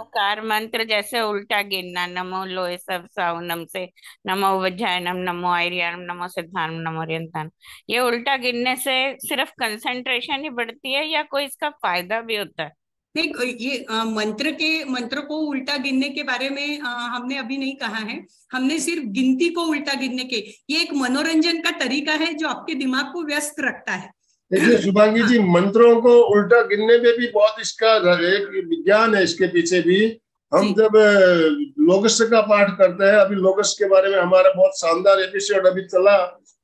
[SPEAKER 7] कार मंत्र जैसे उल्टा गिनना नमो लोहे सब साउनम से नमो वज्जायनम नमो आयरियानम नमो सिद्धानम नमो रियंतान ये उल्टा गिनने से सिर्फ़ कंसंट्रेशन ही बढ़ती है या कोई इसका फ़ायदा भी होता है?
[SPEAKER 2] नहीं ये आ, मंत्र के मंत्र को उल्टा गिनने के बारे में आ, हमने अभी नहीं कहा है। हमने सिर्फ़ गिनती को उल्टा गिनने के ये एक मनोरंजन का तरीका है जो आपके दिमाग को व्यस्त रखता है।
[SPEAKER 1] देखिए शुभांगी जी मंत्रों को उल्टा गिनने में भी बहुत इसका एक विज्ञान है इसके पीछे भी। हम जब लोगस का पाठ करते हैं अभी लोगस के बारे में हमारा बहुत शानदार एपिसोड अभी चला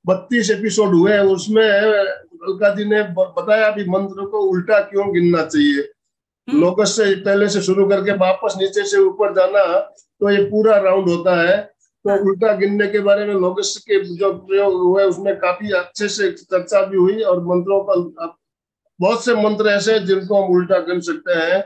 [SPEAKER 1] बत्तीस एपिसोड हुए हैं उसमें अलका जी ने बताया अभी मंत्र को उल्टा क्यों गिनना चाहिए।
[SPEAKER 2] हम्म।
[SPEAKER 1] लोकस से पहले से शुरू करके वापस नीचे से ऊपर जाना तो ये पूरा राउंड होता है। तो
[SPEAKER 2] हाँ।
[SPEAKER 1] उल्टा गिनने के बारे में लोकस के जो प्रयोग हुए उसमें काफ़ी अच्छे से चर्चा भी हुई और मंत्रों का बहुत से मंत्र ऐसे हैं जिनको हम उल्टा गिन सकते हैं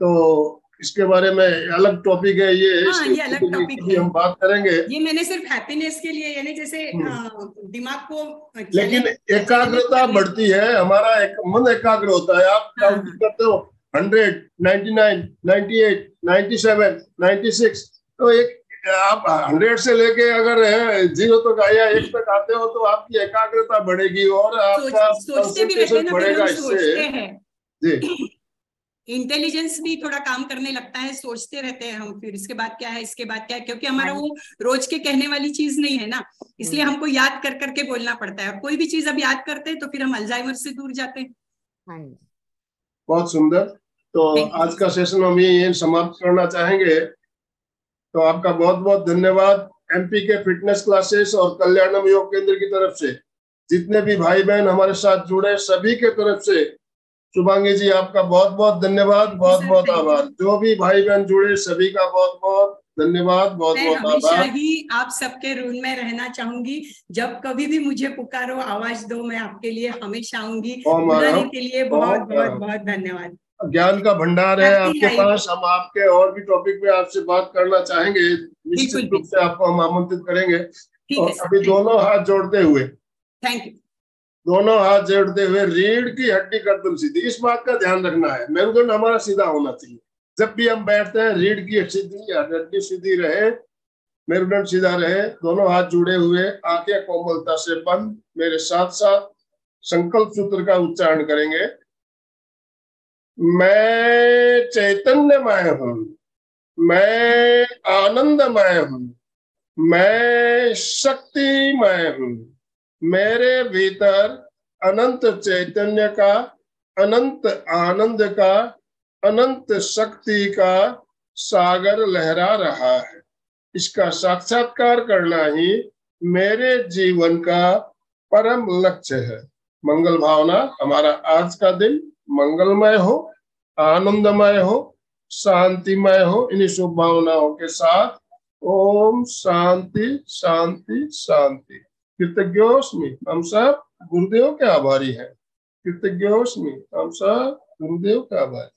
[SPEAKER 1] तो इसके बारे में अलग टॉपिक है ये
[SPEAKER 2] हाँ, ये अलग
[SPEAKER 1] कभी
[SPEAKER 2] है।
[SPEAKER 1] हम बात करेंगे
[SPEAKER 2] ये मैंने सिर्फ़ हैप्पीनेस के लिए यानी जैसे
[SPEAKER 1] हम्म।
[SPEAKER 2] दिमाग को
[SPEAKER 1] लेकिन एकाग्रता बढ़ती है हमारा एक मन एकाग्र होता है आप
[SPEAKER 2] हाँ,
[SPEAKER 1] काउंट करते हो hundred ninety nine ninety eight ninety seven ninety six तो एक आप हंड्रेड से लेके अगर ज़ीरो तक आया एक तक आते हो तो आपकी एकाग्रता बढ़ेगी और आपका
[SPEAKER 2] सोच- सोचते भी रहते ना
[SPEAKER 1] बढ़ेगा इससे। जी।
[SPEAKER 2] इंटेलिजेंस भी थोड़ा काम करने लगता है सोचते रहते हैं हम फिर इसके बाद क्या है इसके बाद क्या है क्योंकि हमारा वो रोज के कहने वाली चीज़ नहीं है ना इसलिए हमको याद कर करके बोलना पड़ता है और कोई भी चीज़ अब याद करते हैं तो फिर हम अल्जाइमर से दूर जाते हैं।
[SPEAKER 7] हाँ
[SPEAKER 1] बहुत सुंदर। तो आज का सेशन हम ये समाप्त करना चाहेंगे। तो आपका बहुत बहुत धन्यवाद एमपी के फिटनेस क्लासेस और कल्याणम योग केंद्र की तरफ़ से। जितने भी भाई बहन हमारे साथ जुड़े सभी के तरफ़ से शुभांगी जी आपका बहुत बहुत धन्यवाद बहुत बहुत आभार। जो भी भाई बहन जुड़े सभी का बहुत बहुत धन्यवाद बहुत बहुत आभार।
[SPEAKER 2] ही आप सबके ऋण में रहना चाहूँगी। जब कभी भी मुझे पुकारो आवाज़ दो मैं आपके लिए हमेशा आऊँगी। के लिए बहुत बहुत बहुत धन्यवाद।
[SPEAKER 1] ज्ञान का भंडार है आपके पास। हम आपके और भी टॉपिक पे आपसे बात करना चाहेंगे निश्चित रूप से आपको हम आमंत्रित करेंगे। तो अभी दोनों हाथ जोड़ते हुए
[SPEAKER 2] थैंक यू
[SPEAKER 1] दोनों हाथ जोड़ते हुए रीढ़ की हड्डी गर्दन सीधी। इस बात का ध्यान रखना है। मेरुदंड हमारा सीधा होना चाहिए। जब भी हम बैठते हैं रीढ़ की सीधी हड्डी सीधी रहे मेरुदंड सीधा रहे दोनों हाथ जुड़े हुए आँखें कोमलता से बंद मेरे साथ साथ संकल्प सूत्र का उच्चारण करेंगे। मैं चैतन्यमय हूँ। मैं आनंदमय हूँ। मैं शक्तिमय हूँ। मेरे भीतर अनंत चैतन्य का, अनंत आनंद का, अनंत शक्ति का सागर लहरा रहा है। इसका साक्षात्कार करना ही मेरे जीवन का परम लक्ष्य है। मंगल भावना, हमारा आज का दिन मंगलमय हो, आनंदमय हो, शांतिमय हो, इन्हीं शुभ भावनाओं के साथ ओम शांति शांति शांति। कृतज्ञोस्मी हम सब गुरुदेव के आभारी हैं। कृतज्ञोस्मी हम सब गुरुदेव के आभारी